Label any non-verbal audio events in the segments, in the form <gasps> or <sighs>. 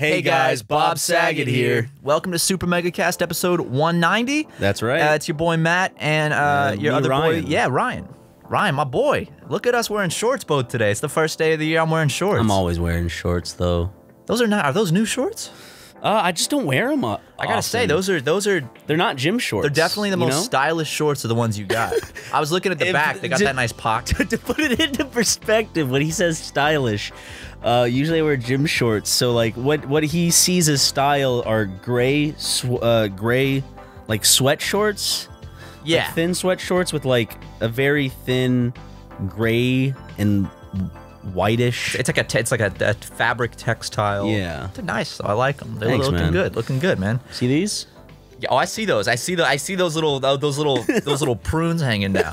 Hey guys, Bob Saget here. Welcome to Super Mega Cast episode 190. That's right. Uh, it's your boy Matt and uh, your other Ryan. boy, yeah, Ryan. Ryan, my boy. Look at us wearing shorts both today. It's the first day of the year I'm wearing shorts. I'm always wearing shorts though. those are not. Are those new shorts? Uh, I just don't wear them. Up I gotta say, those are those are they're not gym shorts. they're definitely the you most know? stylish shorts of the ones you got. <laughs> I was looking at the If- back. They got to- that nice pocket. <laughs> to put it into perspective, when he says stylish, uh, usually I wear gym shorts. So like what what he sees as style are gray, uh, gray, like sweat shorts. like Yeah. thin sweat shorts with like a very thin gray and whitish. It's like a it's like a, a fabric textile. Yeah. They're nice. though. I like them. They're Thanks, looking man. good. Looking good, man. See these? Yeah, oh, I see those. I see the. I see those little. Those little. <laughs> those little prunes hanging down.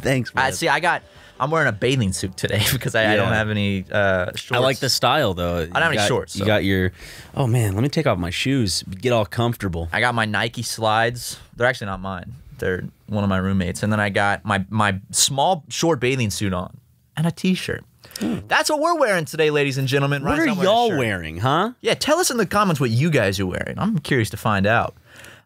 Thanks, man. I see. I got. I'm wearing a bathing suit today <laughs> because I, I don't have any uh, shorts. I like the style though. I don't have any shorts, You got your. Oh man, let me take off my shoes. Get all comfortable. I got my Nike slides. They're actually not mine. They're one of my roommates. And then I got my my small short bathing suit on and a t-shirt. That's what we're wearing today, ladies and gentlemen. Hmm. What Ryan's are wearing y'all shirt. wearing, huh? Yeah, tell us in the comments what you guys are wearing. I'm curious to find out.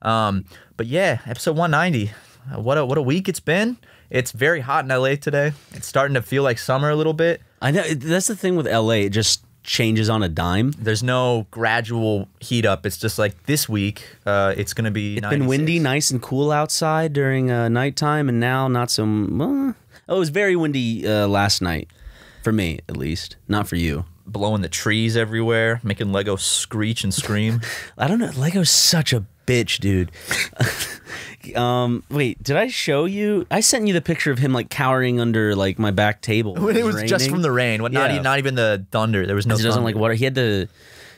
Um, but yeah, episode 190. Uh, what a what a week it's been. It's very hot in LA today. It's starting to feel like summer a little bit. I know that's the thing with LA. It just changes on a dime. There's no gradual heat up. It's just like this week. Uh, it's gonna be. It's been windy, nice and cool outside during uh, nighttime, and now not so. Well, oh, it was very windy uh, last night, for me at least. Not for you. blowing the trees everywhere, making Lego screech and scream. <laughs> I don't know. Lego's such a bitch, dude. <laughs> um, wait, did I show you? I sent you the picture of him like cowering under like my back table. when it was just from the rain. What? Not Yeah. even not even the thunder. There was no. he doesn't thunder. like water. He had to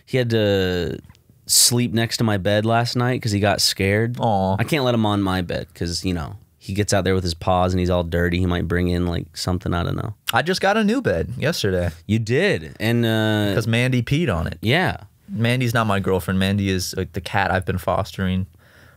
he had to sleep next to my bed last night because he got scared. Aw. I can't let him on my bed because you know he gets out there with his paws and he's all dirty. He might bring in like something I don't know. I just got a new bed yesterday You did, and uh, because Mandy peed on it. yeah, Mandy's not my girlfriend. Mandy is like the cat I've been fostering,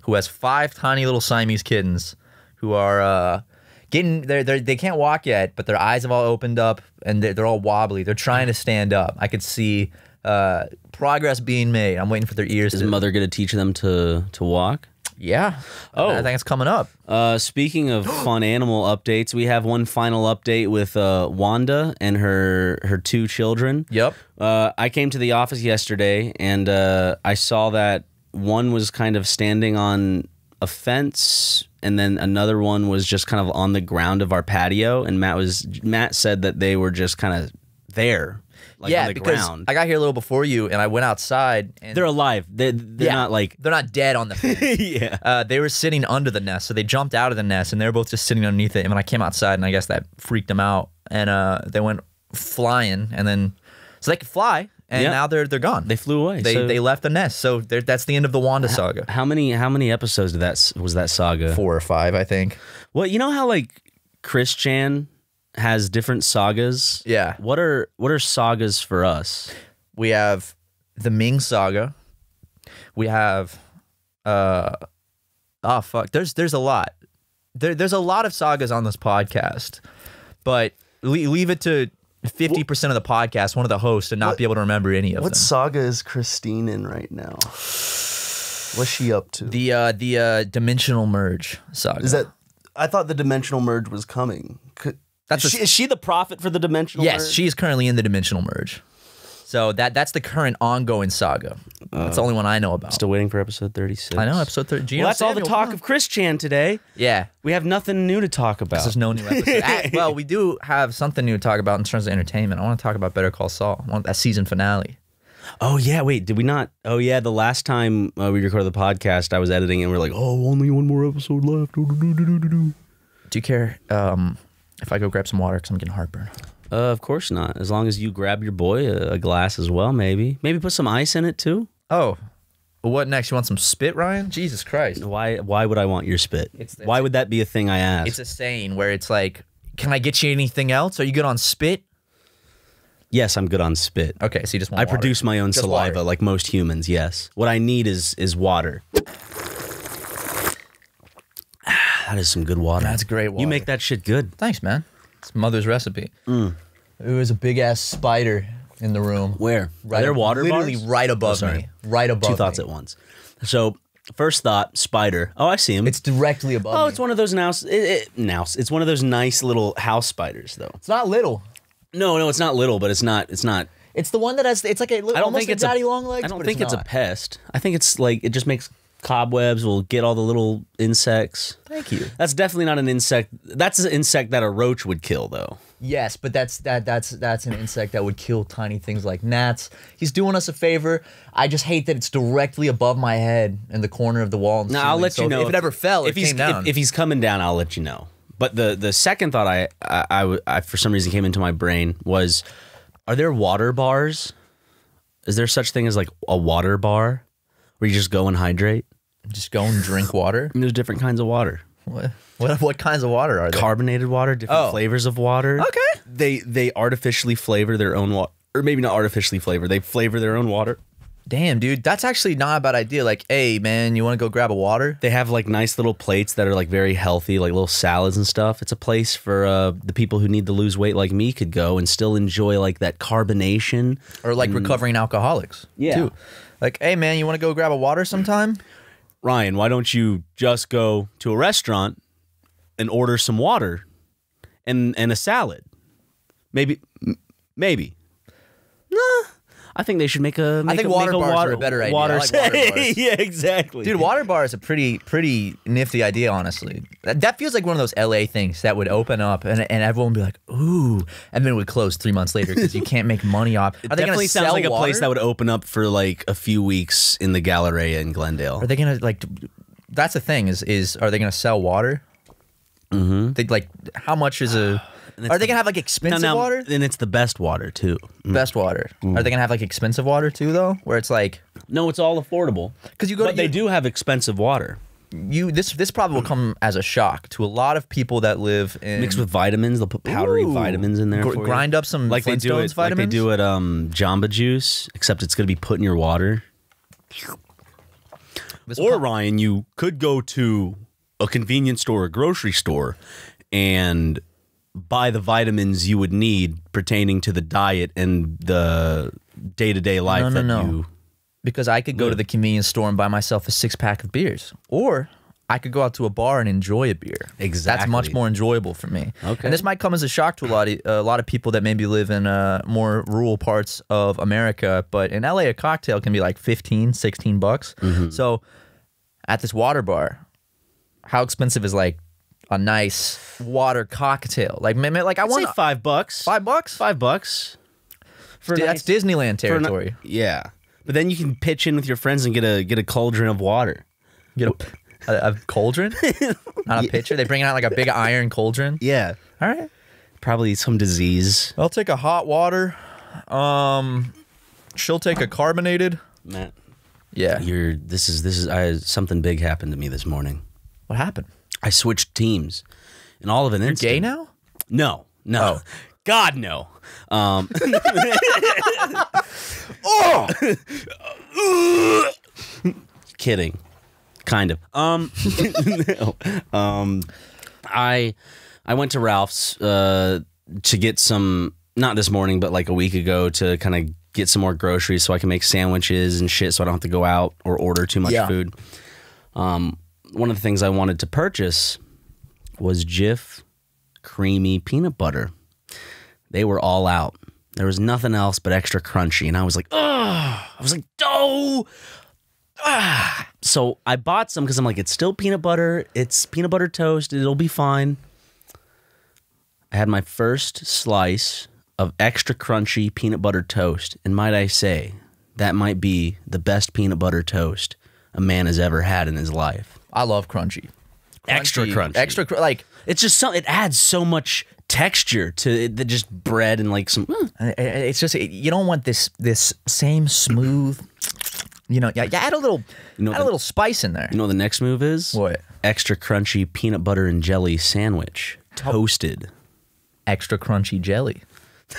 who has five tiny little Siamese kittens, who are uh, getting they're, they're they can't walk yet, but their eyes have all opened up and they're, they're all wobbly. They're trying to stand up. I could see uh, progress being made. I'm waiting for their ears. is to, mother gonna teach them to to walk? yeah. Oh. I think it's coming up. Uh, speaking of <gasps> fun animal updates, we have one final update with uh, Wanda and her her two children. Yep. Uh, I came to the office yesterday and uh, I saw that one was kind of standing on a fence and then another one was just kind of on the ground of our patio and Matt was Matt said that they were just kind of there like yeah, on the because ground. I got here a little before you, and I went outside. And they're alive. They're, they're yeah, not like they're not dead on the <laughs> fence. yeah. uh, they were sitting under the nest, so they jumped out of the nest, and they were both just sitting underneath it. And when I came outside, and I guess that freaked them out, and uh, they went flying, and then so they could fly, and Yeah. now they're they're gone. They flew away. they so they left the nest, so that's the end of the Wanda saga. how many how many episodes did that was that saga? Four or five, I think. Well, you know how like Chris Chan has different sagas. Yeah. What are what are sagas for us? We have the Ming saga. We have, uh, oh fuck. There's there's a lot. There, there's a lot of sagas on this podcast, but leave it to fifty percent of the podcast, one of the hosts, and not What- be able to remember any of it. What them. saga is Christine in right now? What's she up to? The uh, the uh, dimensional merge saga. is that? I thought the dimensional merge was coming. Could, That's Is a- she, is she the prophet for the dimensional? yes? merge? She is currently in the dimensional merge. So that that's the current ongoing saga. That's the only one I know about. Still waiting for episode thirty six. I know episode thirty. Gino Well, that's all the talk of Chris Chan today. Yeah. We have nothing new to talk about. There's no new <laughs> episode. Ah, well, we do have something new to talk about in terms of entertainment. I want to talk about Better Call Saul. I want that season finale. oh yeah, wait, did we not? Oh yeah, the last time uh, we recorded the podcast, I was editing and we are like, oh, only one more episode left. Do you care um, if I go grab some water because I'm getting heartburn? Uh, of course not. As long as you grab your boy a, a glass as well, maybe. Maybe put some ice in it too. Oh, well, what next? You want some spit, Ryan? Jesus Christ! Why? Why would I want your spit? It's- why would that be a thing I ask? It's a saying where it's like, "Can I get you anything else? Are you good on spit?" yes, I'm good on spit. Okay, so you just want I water. produce my own Just saliva water. like most humans. Yes. What I need is is water. <sighs> that is some good water. That's great water. You make that shit good. Thanks, man. It's mother's recipe. Mm. It was a big ass spider in the room. Where? Right Are there water literally bars? right oh, above sorry. me. Right above Two thoughts me. at once. So first thought, spider. Oh, I see him. It's directly above oh, me. it's one of those now. It, it. It's one of those nice little house spiders, though. It's not little. No, no, it's not little, but it's not. It's not. It's the one that has. It's like a little, I don't almost think a it's daddy a, long legs. I don't think it's, a not. pest. I think it's like it just makes cobwebs. Will get all the little insects. Thank you. That's definitely not an insect. That's an insect that a roach would kill, though. Yes, but that's that that's that's an insect that would kill tiny things like gnats. He's doing us a favor. I just hate that it's directly above my head in the corner of the wall. And No. I'll let So you know if, it ever fell. If it he's. If, if he's coming down, I'll let you know. But the the second thought I I I for some reason came into my brain was, are there water bars? Is there such thing as like a water bar where you just go and hydrate? Just go and drink water. Mean, <laughs> there's different kinds of water. What, what what kinds of water are there? Carbonated water, different Oh. flavors of water. Okay. They they artificially flavor their own water, or maybe not artificially flavor. They flavor their own water. Damn, dude, that's actually not a bad idea. Like, hey, man, you want to go grab a water? They have like nice little plates that are like very healthy, like little salads and stuff. It's a place for uh, the people who need to lose weight like me could go and still enjoy like that carbonation. Or like recovering alcoholics? Yeah. Too. Like, hey, man, you want to go grab a water sometime? Ryan, why don't you just go to a restaurant and order some water and and a salad? Maybe maybe. Nah, I think they should make a. Make think a, water make a bars water, are a better idea. Water, like water <laughs> bars. yeah, exactly, Dude, water bar is a pretty pretty nifty idea, honestly. That, that feels like one of those LA things that would open up and, and everyone would be like, ooh, and then it would close three months later because you <laughs> can't make money off. Are they definitely gonna sounds sell like a place that would open up for like a few weeks in the Galleria in Glendale. Are they gonna like? That's the thing is is are they gonna sell water? Mm-hmm. They like how much is a? Are they gonna have like expensive now, water? And it's the best water too. Best water. Are they gonna have like expensive water too though? Where it's like No, it's all affordable. Because you go to- but they do have expensive water you this this probably will come as a shock to a lot of people that live in mixed with vitamins. They'll put powdery Ooh. vitamins in there. Gr- for you. grind up some like they do it. Like they do it. Um, Jamba Juice, except it's gonna be put in your water. This Or Ryan, you could go to a convenience store, or grocery store, and buy the vitamins you would need pertaining to the diet and the day to day life No, no, that no. you. because I could go to the convenience store and buy myself a six pack of beers, or I could go out to a bar and enjoy a beer. Exactly, that's much more enjoyable for me. Okay. And this might come as a shock to a lot of a lot of people that maybe live in uh, more rural parts of America, but in LA a cocktail can be like 15, 16 bucks. Mm-hmm. So at this water bar, how expensive is like a nice water cocktail? Like like I I'd want say five bucks. five bucks. Five bucks. For That's nice- Disneyland a ni- territory. yeah, but then you can pitch in with your friends and get a get a cauldron of water. Get a, a, a cauldron, <laughs> not a pitcher. They bring out like a big iron cauldron. Yeah, All right, probably some disease. I'll take a hot water. Um, she'll take a carbonated. Matt, Yeah. you're this is this is I, something big happened to me this morning. What happened? I switched teams, and all of an You're instant. gay now? No, no, Oh. <laughs> God no. Um, <laughs> oh, <laughs> kidding, kind of. Um, no. Um, I I went to Ralph's uh, to get some not this morning, but like a week ago to kind of get some more groceries so I can make sandwiches and shit, so I don't have to go out or order too much Yeah. food. Um, one of the things I wanted to purchase was Jif creamy peanut butter. They were all out. There was nothing else but extra crunchy, and I was like, "Ugh!" I was like, "Oh!" Ah. So I bought some because I'm like, it's still peanut butter. It's peanut butter toast. It'll be fine. I had my first slice of extra crunchy peanut butter toast, and might I say, that might be the best peanut butter toast a man has ever had in his life. I love crunchy. Extra crunchy. Extra cr- like It's just so it adds so much texture to the just bread and like some. mm. I- I- it's just you don't want this this same smooth. You know, yeah, yeah. Add a little, know add a little spice in there. You know what the next move is? What? Extra crunchy peanut butter and jelly sandwich, toasted. Extra crunchy jelly.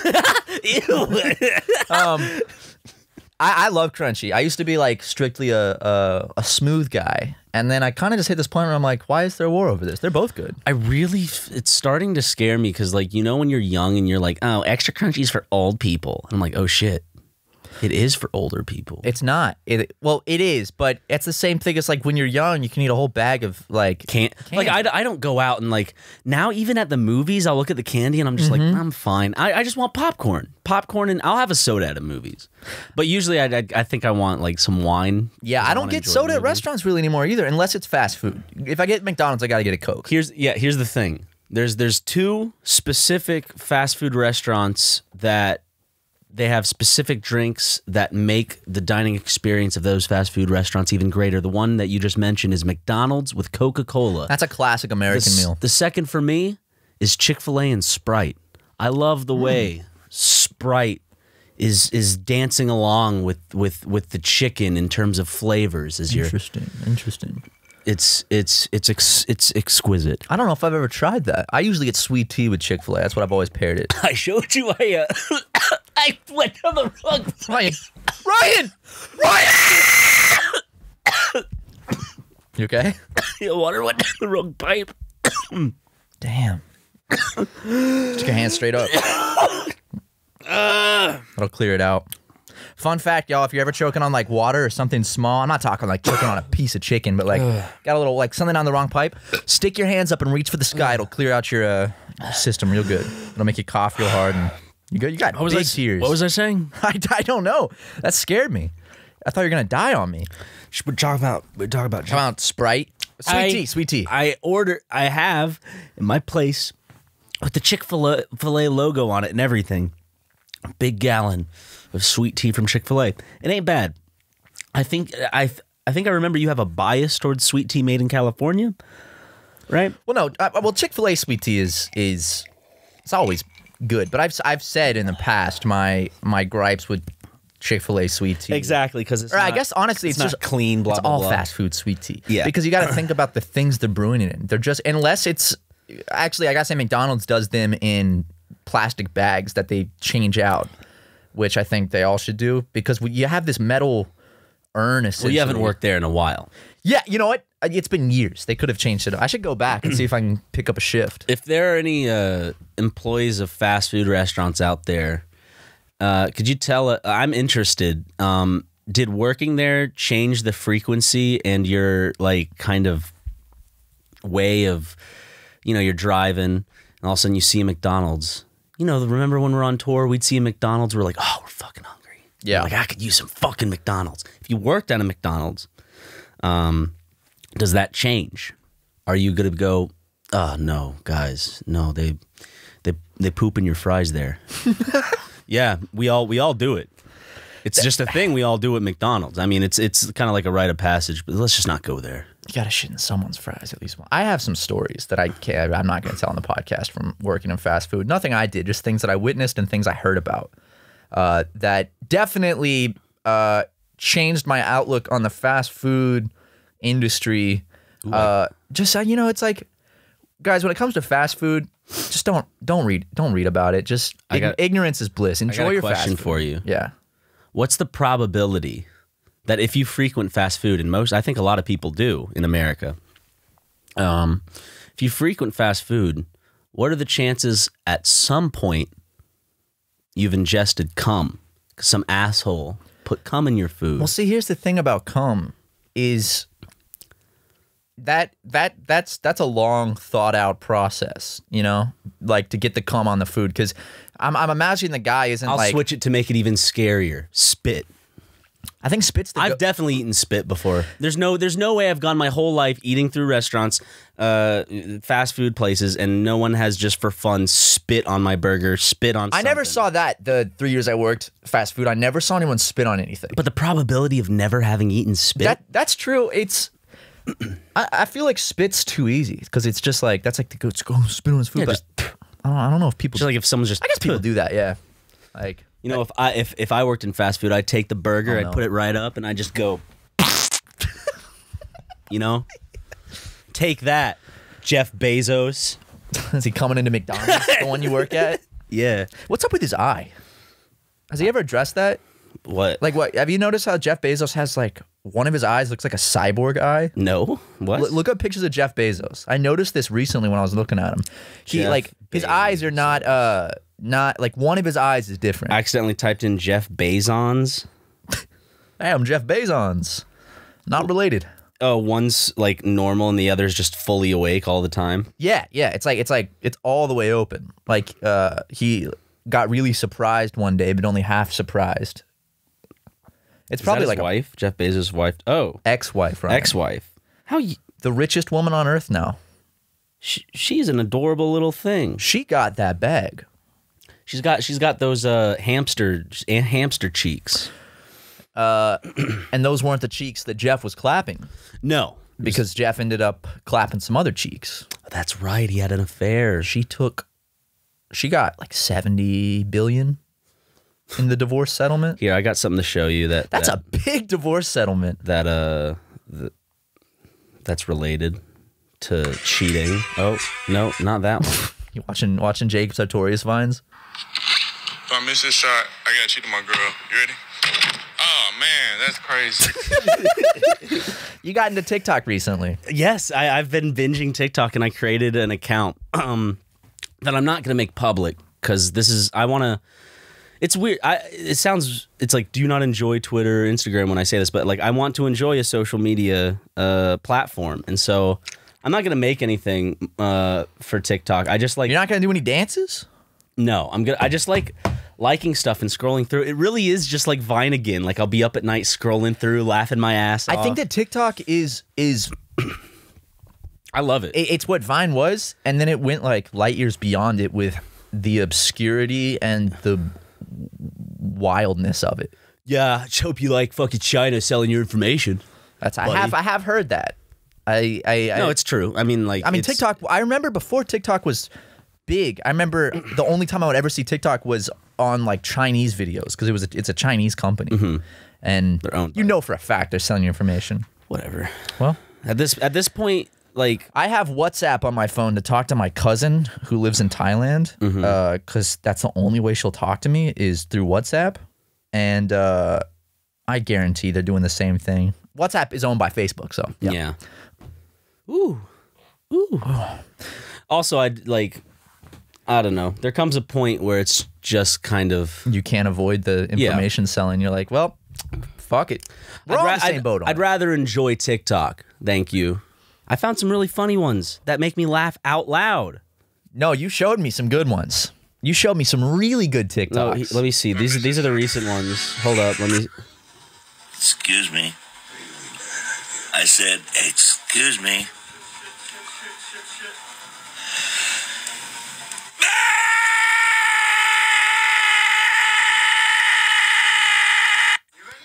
<laughs> <laughs> I, I love crunchy. I used to be like strictly a a, a smooth guy, and then I kind of just hit this point where I'm like, why is there a war over this? They're both good. I really, it's starting to scare me because, like, you know, when you're young and you're like, oh, extra crunchy is for old people. And I'm like, oh shit, it is for older people. It's not. It well, it is, but it's the same thing as like when you're young, you can eat a whole bag of like can't like I, I don't go out and like now even at the movies I'll look at the candy and I'm just like mm-hmm. I'm fine I, I just want popcorn popcorn and I'll have a soda at a movies but usually I, I, I think I want like some wine Yeah, I don't get soda at restaurants really anymore either, unless it's fast food. If I get McDonald's, I gotta get a Coke. here's yeah here's the thing there's there's two specific fast food restaurants that they have specific drinks that make the dining experience of those fast food restaurants even greater the one that you just mentioned is McDonald's with Coca-Cola That's a classic American the, meal. The second for me is Chick Fil A and Sprite. I love the way Sprite is is dancing along with with with the chicken in terms of flavors. As you're, Interesting. Interesting. it's it's it's ex, it's exquisite. I don't know if I've ever tried that. I usually get sweet tea with Chick Fil A. That's what I've always paired it. <laughs> I showed you. I uh, I went to the wrong. Ryan, Ryan, Ryan. you okay? The water went down the wrong pipe. Damn. Stick your hand straight up. That'll clear it out. Fun fact, y'all, if you're ever choking on like water or something small, I'm not talking like choking on a piece of chicken, but like got a little like something on the wrong pipe, stick your hands up and reach for the sky. It'll clear out your uh, system real good. It'll make you cough real hard and you go. You got What was big I? tears. What was I saying? <laughs> I, I don't know. That scared me. I thought you were gonna die on me. We're talking about. We're talking about. Come on, Sprite, sweet I- tea, sweet tea. I order. I have in my place with the Chick Fil A logo on it and everything. A big gallon of sweet tea from Chick Fil A. It ain't bad. I think I. I think I remember you have a bias towards sweet tea made in California, right? Well, no. Uh, well, Chick Fil A sweet tea is is it's always good, but I've I've said in the past my my gripes with Chick Fil A sweet tea. Exactly, because it's. Or I guess honestly, it's, not just clean. Blah it's blah all blah. fast food sweet tea. Yeah. because you got to think <clears throat> about the things they're brewing it in. They're just unless it's actually I gotta say McDonald's does them in plastic bags that they change out, which I think they all should do because you have this metal urn. Well, you haven't worked there in a while. Yeah, you know what? It's been years. They could have changed it. I should go back and see if I can <clears throat> pick up a shift. If there are any uh, employees of fast food restaurants out there, uh, could you tell? Uh, I'm interested. Um, did working there change the frequency and your like kind of way of, you know, you're driving and all of a sudden you see a McDonald's. You know, remember when we're on tour, we'd see a McDonald's. We're like, oh, we're fucking hungry. Yeah. like I could use some fucking McDonald's. If you worked at a McDonald's, um, does that change? Are you gonna go? Oh no, guys, no, they they they poop in your fries there. <laughs> yeah, we all we all do it. It's just a thing we all do at McDonald's. I mean, it's it's kind of like a rite of passage, but let's just not go there. You gotta shit in someone's fries at least. One. I have some stories that I can't. I'm not gonna tell on the podcast from working in fast food. Nothing I did, just things that I witnessed and things I heard about. Uh, that definitely uh, changed my outlook on the fast food industry. Uh, just uh, you know, it's like, guys, when it comes to fast food, just don't don't read don't read about it. Just ig- got- ignorance is bliss. Enjoy your question fast food. for you. Yeah. What's the probability that if you frequent fast food, and most, I think a lot of people do in America, um, if you frequent fast food, what are the chances at some point you've ingested cum? Some asshole put cum in your food. Well, see, here's the thing about cum is that that that's that's a long thought out process, you know, like to get the cum on the food because I'm I'm imagining the guy isn't I'll like switch it to make it even scarier. Spit. I think spits the I've definitely eaten spit before. There's no there's no way I've gone my whole life eating through restaurants, uh, fast food places, and no one has just for fun spit on my burger, spit on. I never saw that the three years I worked fast food. I never saw anyone spit on anything. But the probability of never having eaten spit. that that's true. It's I, I feel like spit's too easy because it's just like that's like the go, go spit on his food. Yeah, but just- I don't I don't know if people. just like if someone's just. I guess people do that. Yeah, like You know, if I if if I worked in fast food, I'd take the burger, Oh, I'd put it right up, and I just go. <laughs> you know, take that, Jeff Bezos. is he coming into McDonald's, the one you work at? <laughs> Yeah. What's up with his eye? Has he ever addressed that? What? Like what? Have you noticed how Jeff Bezos has like one of his eyes looks like a cyborg eye? no. What? L- look up pictures of Jeff Bezos. I noticed this recently when I was looking at him. He Jeff like his eyes are not uh not like one of his eyes is different. I accidentally typed in Jeff Bezos. <laughs> hey, I'm Jeff Bezos. Not related. Oh, one's like normal and the other's just fully awake all the time. Yeah, yeah. It's like it's like it's all the way open. Like uh he got really surprised one day, but only half surprised. It's Is probably that like his a wife, Jeff Bezos' wife. Oh, ex-wife, right? ex-wife. How y- the richest woman on earth now. she, she's an adorable little thing. She got that bag. She's got she's got those uh hamster hamster cheeks. <clears throat> And those weren't the cheeks that Jeff was clapping No, because Jeff ended up clapping some other cheeks. that's right. He had an affair. She took she got like 70 billion in the divorce settlement. Here, I got something to show you that That's that, a big divorce settlement. that uh th- that's related to cheating. Oh no, not that one. <laughs> You watching watching Jake Sartorius vines? If I miss this shot, I gotta cheat on my girl. You ready? Oh man, that's crazy. <laughs> You got into TikTok recently. yes, I, I've been binging TikTok and I created an account <clears throat> um, that I'm not gonna make public because this is I want to. It's weird. I it sounds it's like do you not enjoy Twitter, Instagram when I say this, but like I want to enjoy a social media uh, platform, and so I'm not gonna make anything uh, for TikTok. I just like You're not gonna do any dances? No, I'm gonna. I just like liking stuff and scrolling through. It really is just like Vine again. Like I'll be up at night scrolling through, laughing my ass I off. think that TikTok is is I love it. it- it's what Vine was, and then it went like light years beyond it with the obscurity and the wildness of it. yeah, I just hope you like fucking China selling your information. That's I have I have heard that. I I, I No, it's true. I mean, like I mean TikTok. I remember before TikTok was big. I remember the only time I would ever see TikTok was on like Chinese videos because it was a, it's a Chinese company, mm-hmm. and They're you know for a fact they're selling your information. Whatever. Well, At this at this point, like I have WhatsApp on my phone to talk to my cousin who lives in Thailand because that's the only way she'll talk to me is through WhatsApp, and uh, I guarantee they're doing the same thing. WhatsApp is owned by Facebook, so yeah. Ooh, ooh. Also, I'd like. I don't know. There comes a point where it's just kind of. you can't avoid the information selling. You're like, well, fuck it. We're I'd on the same I'd- boat. On I'd it. rather enjoy TikTok. Thank you. I found some really funny ones that make me laugh out loud. No, you showed me some good ones. You showed me some really good TikToks. No, he- let me see. These are these are the recent ones. Hold up. Let me. Excuse me. I said, excuse me.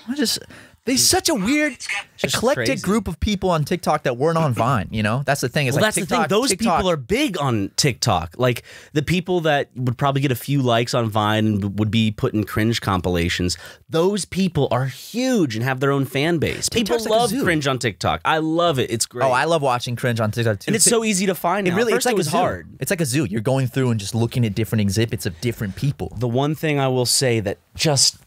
I just there's mm. such a weird eclectic crazy. group of people on TikTok that weren't on Vine. You know, that's the thing. Is Well, like that's TikTok, the thing. Those TikTok- people are big on TikTok. Like the people that would probably get a few likes on Vine and would be put in cringe compilations. Those people are huge and have their own fan base. People TikTok's love zoo. cringe on TikTok. I love it. It's great. Oh, I love watching cringe on TikTok too. and it's so easy to find. It now. really At it's like it was a zoo. hard. It's like a zoo. You're going through and just looking at different exhibits of different people. the one thing I will say that just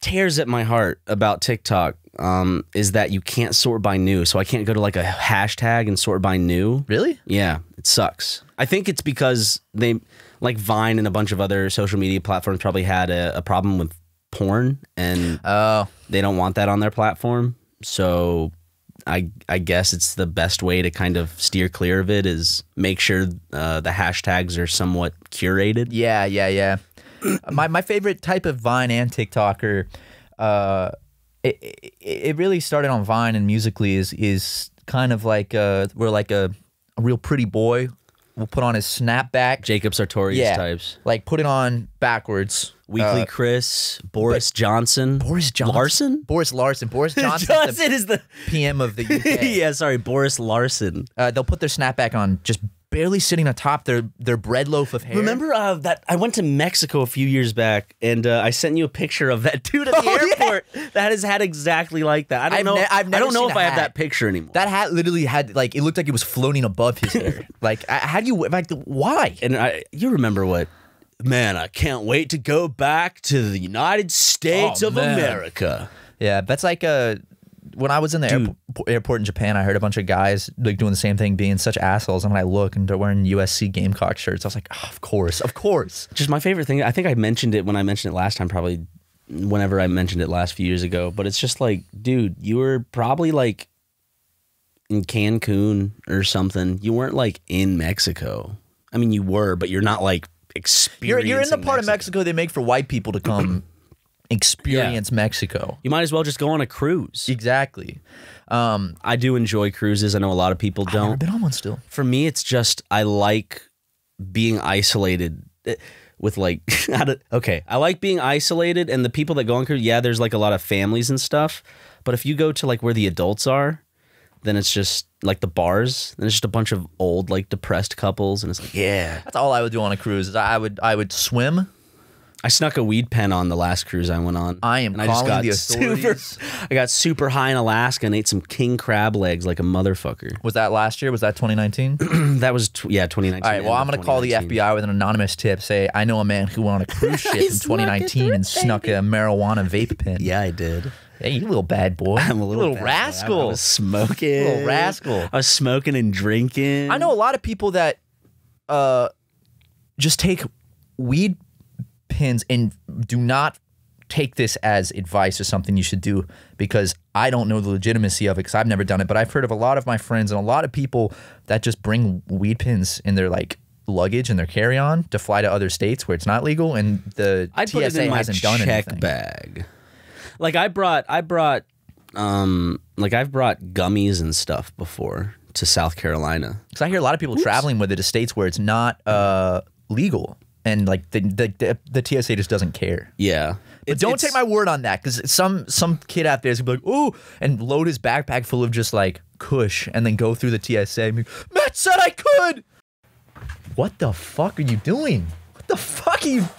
tears at my heart about TikTok um, is that you can't sort by new. So I can't go to like a hashtag and sort by new. Really? Yeah, it sucks. I think it's because they, like Vine and a bunch of other social media platforms, probably had a, a problem with porn and Oh, they don't want that on their platform. So I I guess it's the best way to kind of steer clear of it is make sure uh, the hashtags are somewhat curated. yeah, yeah, yeah. <clears throat> my my favorite type of Vine and TikToker, uh, it, it it really started on Vine and Musical.ly is is kind of like uh we're like a, a real pretty boy will put on his snapback. Jacob Sartorius yeah, types. like put it on backwards. Weekly Uh, Chris, Boris Johnson, Boris Johnson. Larson. Boris Larson. Boris <laughs> Johnson. Johnson is the PM of the UK. <laughs> yeah. Sorry, Boris Larson. uh, they'll put their snapback on, just barely sitting atop their their bread loaf of hair. Remember uh, that I went to Mexico a few years back, and uh, I sent you a picture of that <laughs> dude at the <laughs> Oh, yeah. airport that has had exactly like that. I don't I've know. ne- I've never I don't know if I have that picture anymore. that hat? Literally had like it looked like it was floating above his hair. <laughs> like, I- how do you like? Why? and I, you remember what man, I can't wait to go back to the United States Oh, of man. America. Yeah, that's like a. When I was in the airport, in Japan, I heard a bunch of guys like doing the same thing, being such assholes. And when I look and they're wearing USC Gamecock shirts, I was like, oh, of course, of course. Just my favorite thing. I think I mentioned it when I mentioned it last time, probably whenever I mentioned it last few years ago. But it's just like, dude, you were probably like in Cancun or something. You weren't like in Mexico. I mean, you were, but you're not like You're experiencing. you're in the part of Mexico they make for white people to come <clears throat> experience Mexico. You might as well just go on a cruise. Exactly. Um, I do enjoy cruises. I know a lot of people I've don't. been on one still. For me, it's just I like being isolated eh, with like <laughs> okay i like being isolated and the people that go on cruise yeah there's like a lot of families and stuff but if you go to like where the adults are then it's just like the bars then it's just a bunch of old like depressed couples and it's like yeah That's all I would do on a cruise. Is I would I would swim. I snuck a weed pen on the last cruise i went on I am and calling the super <laughs> i got super high in alaska and ate some king crab legs like a motherfucker Was that last year? Was that 2019? <clears throat> that was yeah 2019 All right. Well, I'm gonna call the FBI with an anonymous tip. Say I know a man who went on a <laughs> cruise ship in 2019 through, and snuck a marijuana vape pen. yeah i did Hey, you little bad boy. <laughs> I'm a little. I- rascal. I was smoking. Little rascal. I was smoking and drinking. I know a lot of people that uh, just take weed pins and do not take this as advice or something you should do because I don't know the legitimacy of it because I've never done it. But I've heard of a lot of my friends and a lot of people that just bring weed pins in their like luggage and their carry on to fly to other states where it's not legal and the I put TSA it in my hasn't done check anything. bag. Like I brought, I brought, um, like I've brought gummies and stuff before to South Carolina. Because I hear a lot of people traveling with it to states where it's not uh, legal. And like the, the the the TSA just doesn't care. Yeah, But don't take my word on that because some some kid out there is gonna be like, "Ooh," and load his backpack full of just like Kush, and then go through the TSA. And be, Matt said I could. What the fuck are you doing? What the fuck are you? <laughs>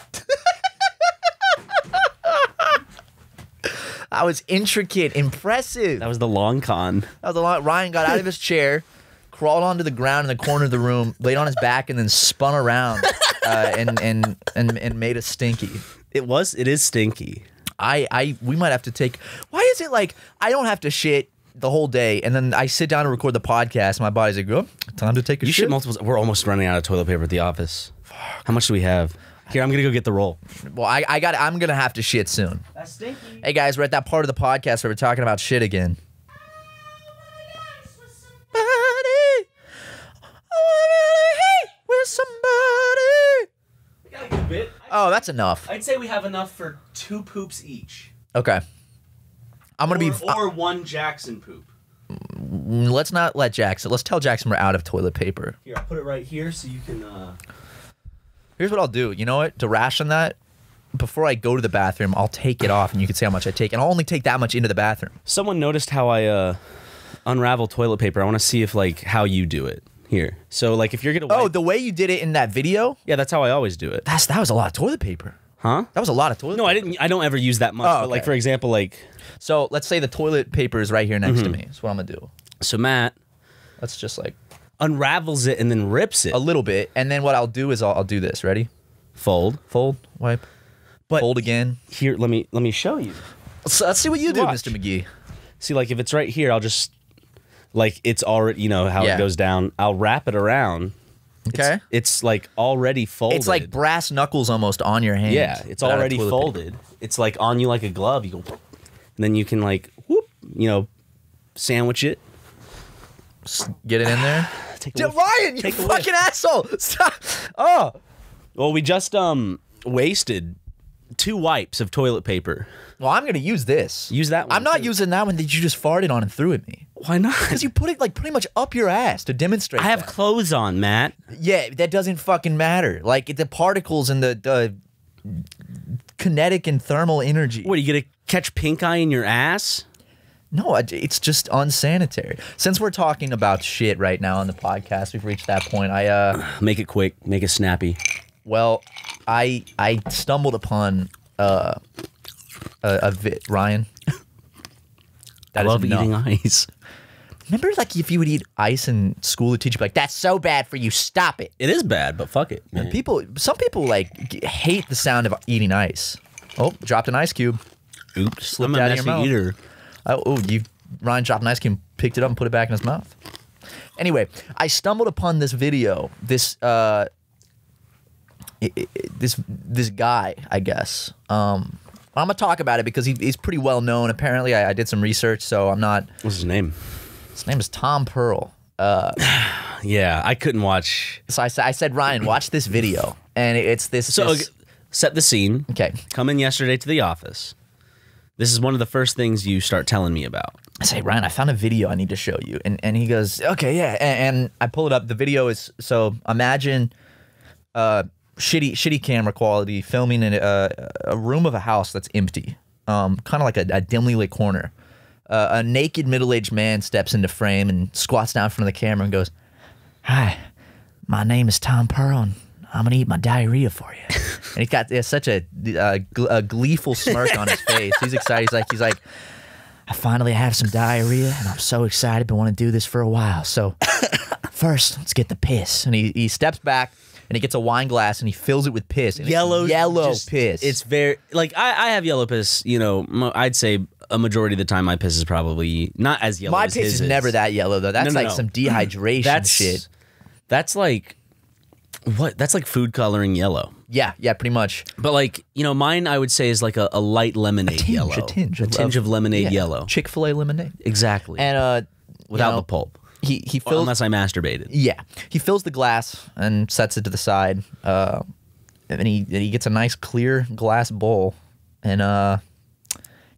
I was intricate, impressive. That was the long con. That was a lot. Ryan got out of his <laughs> chair, crawled onto the ground in the corner of the room, laid on his back, and then spun around uh, and, and and and made a stinky. It was. It is stinky. I I we might have to take. Why is it like I don't have to shit the whole day, and then I sit down and record the podcast, and my body's like, "Oh, time to take a You shit." should multiple. We're almost running out of toilet paper at the office. How much do we have? Here, I'm gonna go get the roll. well, I I got. I'm gonna have to shit soon. That's stinky. Hey guys, we're at that part of the podcast where we're talking about shit again. Somebody, I wanna hate with somebody. Oh, that's enough. I'd say we have enough for two poops each, Okay. I'm gonna be. or one Jackson poop. let's not let Jackson. Let's tell Jackson we're out of toilet paper. Here, I'll put it right here so you can. uh Here's what I'll do. You know what? To ration that, before I go to the bathroom, I'll take it off, and you can see how much I take, and I'll only take that much into the bathroom. Someone noticed how I uh, unravel toilet paper. I want to see if like how you do it here. So like if you're gonna Oh, the way you did it in that video. yeah, that's how I always do it. That's that was a lot of toilet paper. Huh? That was a lot of toilet. No, I didn't. I don't ever use that much. Oh, But like okay. for example, like So let's say the toilet paper is right here next to mm-hmm. me. That's what I'm gonna do. so Matt Let's just like unravels it and then rips it. a little bit, and then what I'll do is I'll, I'll do this. Ready? Fold. Fold, wipe, But fold again. here, let me let me show you. Let's, let's see what you do, Watch. Mr. Magee. See, like if it's right here, I'll just like it's already you know how Yeah. it goes down. I'll wrap it around. Okay. It's, it's like already folded. It's like brass knuckles almost on your hand. yeah, it's but out of already toilet paper. folded. It's like on you like a glove. You go, and then you can like whoop, you know, sandwich it. Get it in there. <sighs> Take a. Ryan, you Take a whiff. fucking asshole! <laughs> Stop. Oh, Well, we just um wasted two wipes of toilet paper. well, I'm gonna use this. Use that one. I'm not too. using that one that you just farted on and threw at me. Why not? Because you put it like pretty much up your ass to demonstrate. I have that. clothes on, Matt. yeah, that doesn't fucking matter. Like the particles and the, the kinetic and thermal energy. What are you gonna catch pink eye in your ass? No, it's just unsanitary. Since we're talking about shit right now on the podcast, we've reached that point. I uh, Make it quick. Make it snappy. Well, I I stumbled upon uh a, a Ryan. I love eating ice. remember like if you would eat ice in school, the teacher would be like, "That's so bad for you. Stop it." It is bad, but fuck it. People, some people like g- hate the sound of eating ice. Oh, dropped an ice cube. Oops. slipped I'm a out of your mouth. eater. Oh, oh, you Ryan dropped an ice cube, picked it up, and put it back in his mouth. Anyway, I stumbled upon this video. This uh, this this guy, I guess. Um, I'm gonna talk about it because he, he's pretty well known. Apparently, I, I did some research, so I'm not. What's his name? His name is Tom Pearl. Uh, <sighs> Yeah, I couldn't watch. so I, I said, Ryan, watch this video, and it's this. So this- okay, set the scene. okay. Come in yesterday to the office. This is one of the first things you start telling me about. I say, Ryan, I found a video I need to show you. And and he goes, okay, yeah. And, and I pull it up. The video is so imagine uh shitty shitty camera quality filming in a, a room of a house that's empty, um, kind of like a, a dimly lit corner. Uh, a naked middle aged man steps into frame and squats down in front of the camera and goes, "Hi, my name is Tom Pearl, and I'm gonna eat my diarrhea for you." <laughs> and he's got uh, such a, gl- a gleeful smirk on his <laughs> face. He's excited. He's like, he's like, I finally have some diarrhea, and I'm so excited. Been wanting to do this for a while. So <laughs> first, let's get the piss. And he, he steps back and he gets a wine glass and he fills it with piss. And it's Yellow, yellow just- piss. It's very like I, I have yellow piss. You know, I'd say a majority of the time my piss is probably not as yellow. my as piss his is never that yellow though. That's No, no, like no. some dehydration <clears throat> That's shit. That's like what? That's like food coloring yellow. Yeah, yeah, pretty much. But like you know, mine I would say is like a, a light lemonade Tinge, yellow, a tinge, a tinge of lemonade yellow. Chick Fil A lemonade. Exactly, And uh, without you know, the pulp. He he Well, fills unless I masturbated. Yeah, he fills the glass and sets it to the side, uh, and then he and he gets a nice clear glass bowl, and uh,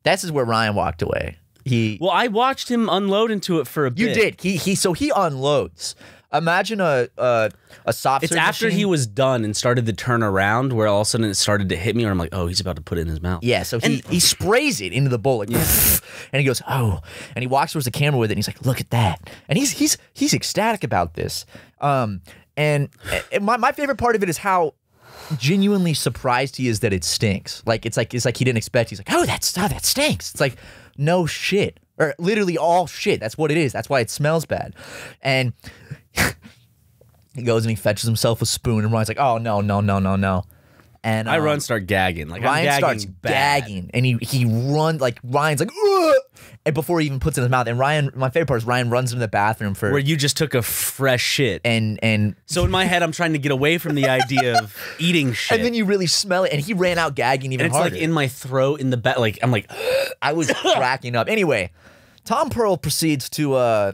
this is where Ryan walked away. He Well, I watched him unload into it for a bit. you did he he so he unloads. Imagine a a, a soft. It's after machine. he was done and started to turn around, where all of a sudden it started to hit me, where I'm like, oh, he's about to put it in his mouth. Yeah, so he, he sprays it into the bowl like, <laughs> and he goes, oh, and he walks towards the camera with it, and he's like, look at that, and he's he's he's ecstatic about this. Um, and, and my my favorite part of it is how genuinely surprised he is that it stinks. Like it's like it's like he didn't expect. He's like, oh, that's oh, that stinks. It's like no shit, or literally all shit. That's what it is. That's why it smells bad, and. <laughs> He goes and he fetches himself a spoon, and Ryan's like, "Oh no, no, no, no, no!" And I um, run, start gagging. Like Ryan I'm gagging starts bad. gagging, and he he runs like Ryan's like, Ugh! and before he even puts it in his mouth, and Ryan, my favorite part is Ryan runs into the bathroom for Where you just took a fresh shit. and and so in my head, I'm trying to get away from the idea of <laughs> eating shit. and then you really smell it, and he ran out gagging even and it's harder. like in my throat, in the back. Like I'm like, <gasps> I was <laughs> cracking up. Anyway, Tom Pearl proceeds to uh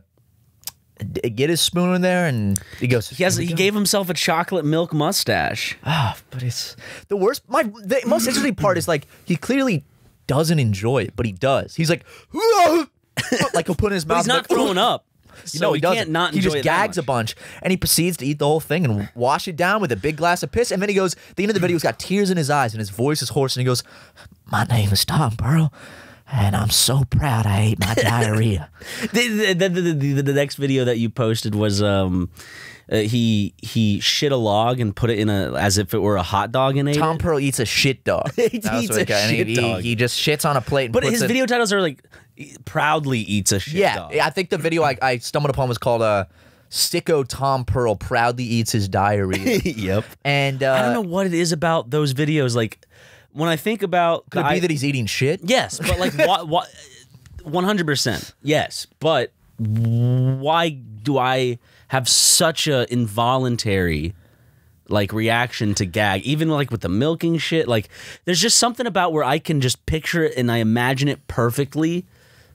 get his spoon in there, and he goes. he has. He gave himself a chocolate milk mustache. Ah, but it's the worst. My the most interesting part is like he clearly doesn't enjoy it, but he does. He's like, <laughs> like he'll put in his mouth. He's not like, throwing <laughs> up. You So know, he, he, doesn't. can't not he just gags a bunch, and he proceeds to eat the whole thing and wash it down with a big glass of piss. And then he goes, at the end of the video, he's got tears in his eyes, and his voice is hoarse, and he goes, "My name is Tom Pearl, and I'm so proud I ate my diarrhea." <laughs> the, the, the, the, the next video that you posted was um uh, he he shit a log and put it in a as if it were a hot dog and ate Tom it. Pearl eats a shit dog. <laughs> He That's eats a it got, and he- shit he, dog. He just shits on a plate. And But puts his it- video titles are like proudly eats a shit Yeah, dog. I think the video I, I stumbled upon was called uh, "Sicko Tom Pearl proudly eats his diarrhea." <laughs> yep. and uh, I don't know what it is about those videos. Like when I think about Could it be I- that he's eating shit? yes, but like <laughs> what what one hundred percent yes, but why do I have such a involuntary like reaction to gag? Even like with the milking shit like there's just something about where I can just picture it and I imagine it perfectly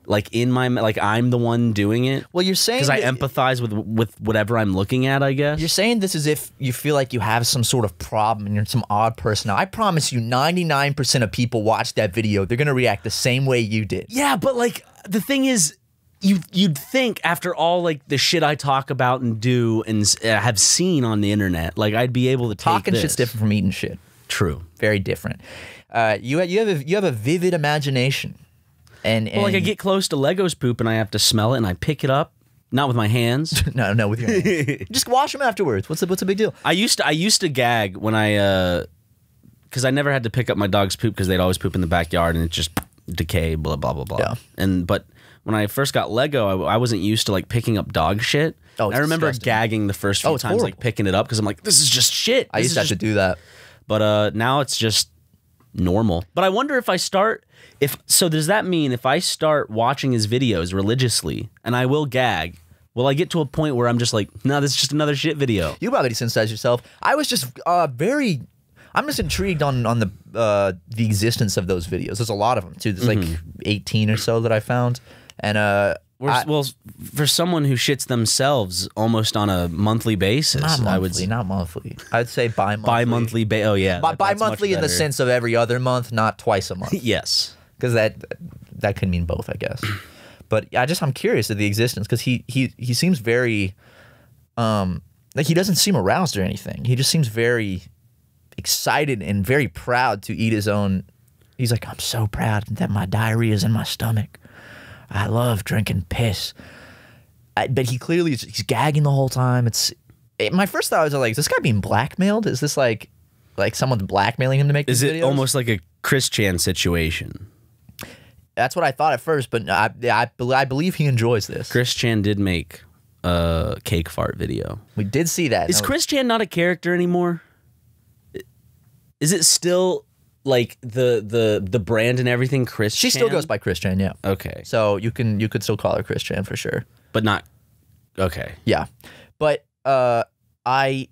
like in my like I'm the one doing it Well, you're saying because I empathize with with whatever I'm looking at I guess You're saying this as if you feel like you have some sort of problem and you're some odd person. Now, I promise you, 99% of people watch that video. They're gonna react the same way you did. Yeah, but like the thing is, you you'd think after all like the shit I talk about and do and uh, have seen on the internet, like I'd be able to take Talking this. shit's different from eating shit. True. Very different. Uh, you you have a you have a vivid imagination, and, and Well, like I get close to Legos poop and I have to smell it and I pick it up, not with my hands. <laughs> no no with your hands. <laughs> just wash them afterwards. What's the, what's the big deal? I used to I used to gag when I uh because I never had to pick up my dog's poop because they'd always poop in the backyard and it just decay blah blah blah blah. Yeah. And but when I first got Lego, I, I wasn't used to like picking up dog shit. Oh, I remember disgusting. gagging the first few Oh, times, like picking it up because I'm like, this is just shit. I used to have to do that. but uh now it's just normal but i wonder if i start if so does that mean if i start watching his videos religiously and i will gag will i get to a point where i'm just like no this is just another shit video You probably desensitize yourself. I was just uh, very. I'm just intrigued on on the uh, the existence of those videos. There's a lot of them too. There's like 18 or so that I found, and uh, We're- I- well for someone who shits themselves almost on a monthly basis monthly, i would say not monthly. I'd say bi-monthly. bi-monthly ba- oh yeah Bi- that, monthly in the sense of every other month, not twice a month. <laughs> yes because that that could mean both, I guess. <clears throat> But I just I'm curious of the existence because he he he seems very, um, like he doesn't seem aroused or anything. He just seems very excited and very proud to eat his own. He's like, I'm so proud that my diarrhea is in my stomach. I love drinking piss. I, but he clearly is, he's gagging the whole time. It's it, my first thought was like, is this guy being blackmailed? Is this like like someone's blackmailing him to make is it videos? almost like a chris chan situation That's what I thought at first, but I, I, I believe he enjoys this. chris chan did make a cake fart video We did see that. Is Chris Chan not a character anymore? Is it still like the the the brand and everything? Chris. She still goes by Chris Chan, yeah. Okay, So you can you could still call her Chris Chan for sure. but not. Okay, Yeah, but uh, I,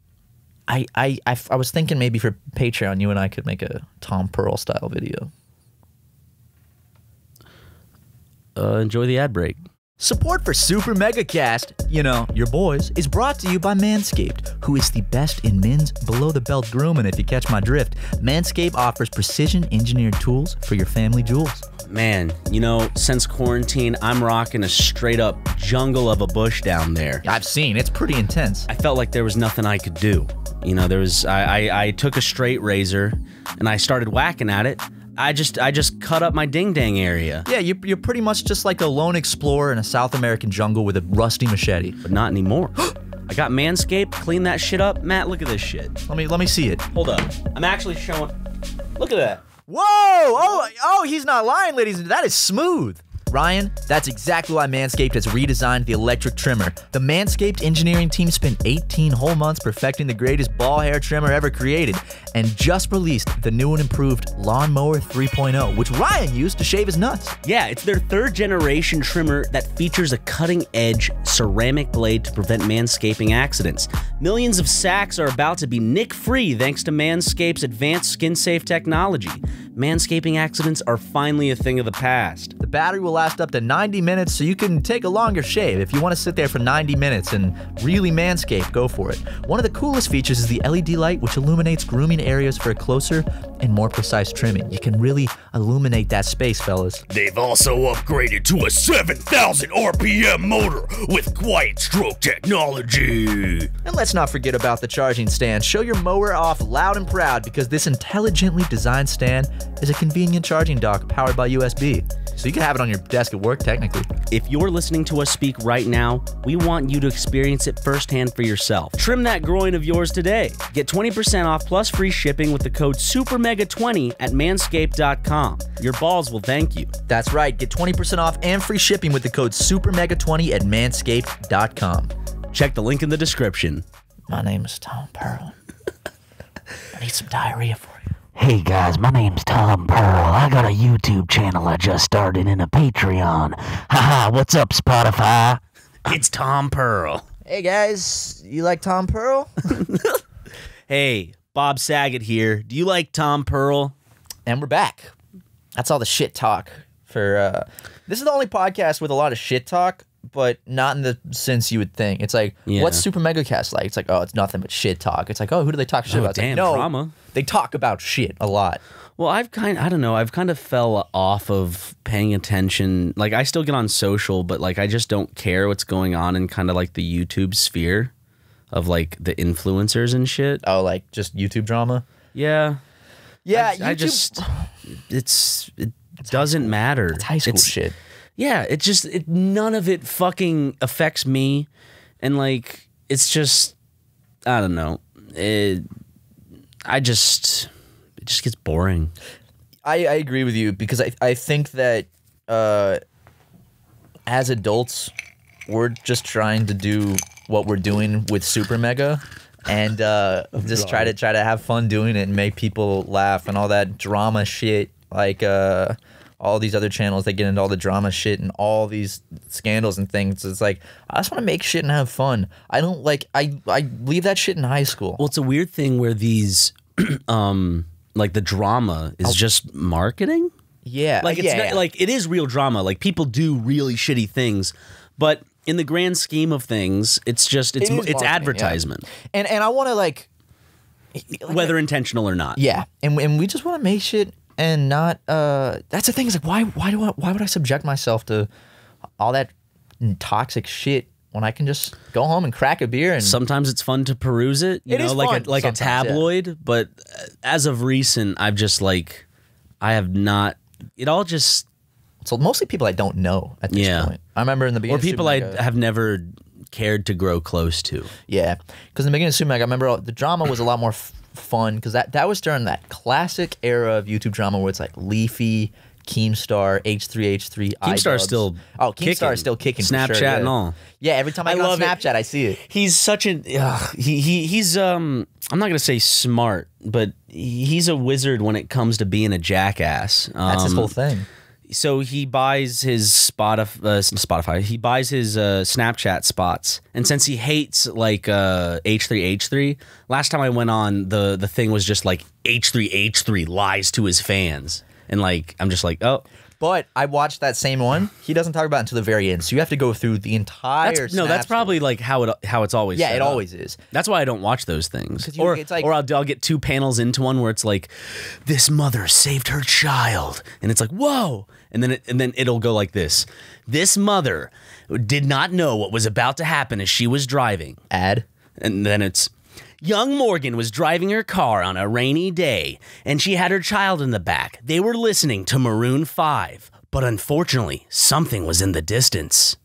I, I, I, I was thinking maybe for Patreon, you and I could make a Tom Pearl style video. uh, enjoy the ad break. Support for Super Mega Cast, you know, your boys, is brought to you by Manscaped, who is the best in men's below the belt grooming, if you catch my drift. Manscaped offers precision engineered tools for your family jewels. Man, you know, since quarantine, I'm rocking a straight up jungle of a bush down there. I've seen, it's pretty intense. I felt like there was nothing I could do. You know, there was I, I I took a straight razor and I started whacking at it. I just I just cut up my ding dang area, Yeah, you're, you're pretty much just like a lone explorer in a South American jungle with a rusty machete. but not anymore. <gasps> I got Manscaped, clean that shit up. Matt, look at this shit. Let me let me see it. Hold up. I'm actually showing. Look at that. Whoa! Oh, oh, he's not lying, ladies. That is smooth. Ryan, that's exactly why Manscaped has redesigned the electric trimmer. The Manscaped engineering team spent 18 whole months perfecting the greatest ball hair trimmer ever created and just released the new and improved Lawnmower 3.0, which Ryan used to shave his nuts. Yeah, it's their third generation trimmer that features a cutting edge ceramic blade to prevent manscaping accidents. Millions of sacks are about to be nick free thanks to Manscaped's advanced skin safe technology. Manscaping accidents are finally a thing of the past. The battery will last up to 90 minutes, so you can take a longer shave. If you want to sit there for 90 minutes and really manscape, go for it. One of the coolest features is the LED light, which illuminates grooming areas for a closer and more precise trimming. You can really illuminate that space, fellas. They've also upgraded to a 7,000 RPM motor with quiet stroke technology. And let's not forget about the charging stand. Show your mower off loud and proud because this intelligently designed stand is a convenient charging dock powered by USB. So you can have it on your desk at work, technically. If you're listening to us speak right now, we want you to experience it firsthand for yourself. Trim that groin of yours today. Get 20% off plus free shipping with the code SUPERMEGA20 at manscaped.com. Your balls will thank you. That's right. Get 20% off and free shipping with the code SUPERMEGA20 at manscaped.com. Check the link in the description. My name is Tom Pearl. <laughs> I need some diarrhea for. Hey guys, my name's Tom Pearl. I got a YouTube channel I just started and a Patreon. Haha, what's up, Spotify? It's Tom Pearl. Hey guys, you like Tom Pearl? <laughs> Hey, Bob Saget here. Do you like Tom Pearl? and we're back. That's all the shit talk for uh this is the only podcast with a lot of shit talk, but not in the sense you would think. It's like, Yeah. what's Super Mega Cast like? It's like, oh, it's nothing but shit talk. It's like, oh, who do they talk shit Oh, about? It's like, damn, no, drama. They talk about shit a lot. Well, I've kind I don't know, I've kind of fell off of paying attention. Like I still get on social, but like I just don't care what's going on in kind of like the YouTube sphere of like the influencers and shit. Oh, like just YouTube drama. Yeah. Yeah, I, I YouTube- just it's it doesn't matter. it's high school shit. Yeah, it just it none of it fucking affects me and like it's just I don't know. It I just it just gets boring. I, I agree with you because I, I think that uh, as adults, we're just trying to do what we're doing with Super Mega, and uh, <laughs> just try to try to have fun doing it and make people laugh and all that drama shit. Like uh, all these other channels, they get into all the drama shit and all these scandals and things. It's like I just want to make shit and have fun. I don't like I I leave that shit in high school. Well, it's a weird thing where these, <clears throat> um, like the drama is just marketing. yeah, Like it's yeah, not, yeah. like it is real drama. Like people do really shitty things, but in the grand scheme of things, it's just it's It it's marketing, yeah. advertisement, and and I want to like whether intentional or not. Yeah, and and we just want to make shit and not. uh That's the thing is like why why do I why would I subject myself to all that toxic shit when I can just go home and crack a beer and Sometimes it's fun to peruse it, you It know, is like fun a like a sometimes, yeah. tabloid. But uh, as of recent, I've just like I have not. It all just so mostly people I don't know at this Yeah. point. I remember in the beginning or people I have never cared to grow close to. Yeah, because in the beginning of Mega, I remember the drama was a lot more fun because that that was during that classic era of YouTube drama where it's like Leafy, Keemstar, H three H three. Keemstar's still oh Keemstar is still kicking. Snapchat sure, yeah. and all. Yeah, every time I, I go on love it. Snapchat, I see it. He's such an ugh, he he he's um I'm not gonna say smart, but he's a wizard when it comes to being a jackass. That's his Um, whole thing. So he buys his Spotify, uh, Spotify. He buys his uh, Snapchat spots, and since he hates like uh, H3H3, last time I went on, the the thing was just like H3H3 lies to his fans, and like I'm just like, oh, But I watched that same one. He doesn't talk about it until the very end, so you have to go through the entire. that's, no, that's story. probably like how it how it's always. Yeah, it up. always is. That's why I don't watch those things. you- or it's like- or I'll, I'll get two panels into one where it's like, this mother saved her child, and it's like, whoa, and then it, and then it'll go like this: this mother did not know what was about to happen as she was driving, Ad. and then it's. Young Morgan was driving her car on a rainy day, and she had her child in the back. They were listening to Maroon 5, but unfortunately, something was in the distance.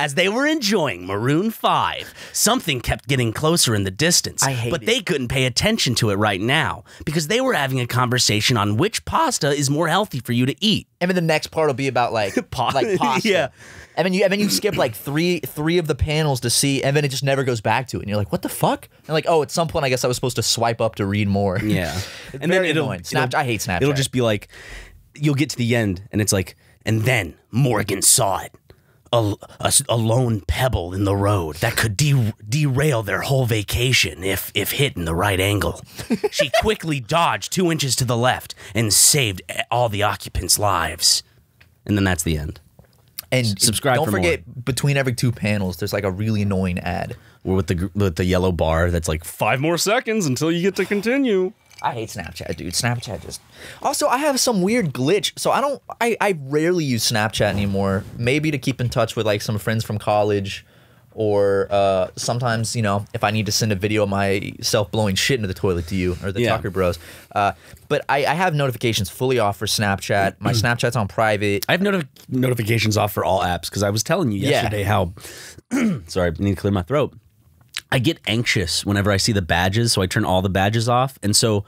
As they were enjoying Maroon 5, something kept getting closer in the distance. I hate but it. they couldn't pay attention to it right now because they were having a conversation on which pasta is more healthy for you to eat. And then the next part will be about like <laughs> Pa- like pasta. Yeah. And then you and then you skip like three three of the panels to see, and then it just never goes back to it. And you're like, what the fuck? And like, oh, at some point, I guess I was supposed to swipe up to read more. Yeah. <laughs> It's very annoying. Snap- I hate Snapchat. It'll just be like, you'll get to the end and it's like, and then Morgan saw it. A, a, a lone pebble in the road that could de- derail their whole vacation if if hit in the right angle. <laughs> she quickly dodged two inches to the left and saved eh, all the occupants' lives. And then that's the end. and subscribe Don't for forget, between every two panels, there's like a really annoying ad. We're with the with the yellow bar that's like five more seconds until you get to continue. I hate Snapchat, dude. Snapchat just. Also, I have some weird glitch, so I don't. I I rarely use Snapchat anymore. Maybe to keep in touch with like some friends from college, or uh, sometimes you know if I need to send a video of myself blowing shit into the toilet to you or the Yeah. Tucker Bros. Uh, but I, I have notifications fully off for Snapchat. My <clears throat> Snapchat's on private. I have notif- notifications off for all apps because I was telling you Yeah. yesterday how. <clears throat> sorry, I need to clear my throat. I get anxious whenever I see the badges, so I turn all the badges off. And so,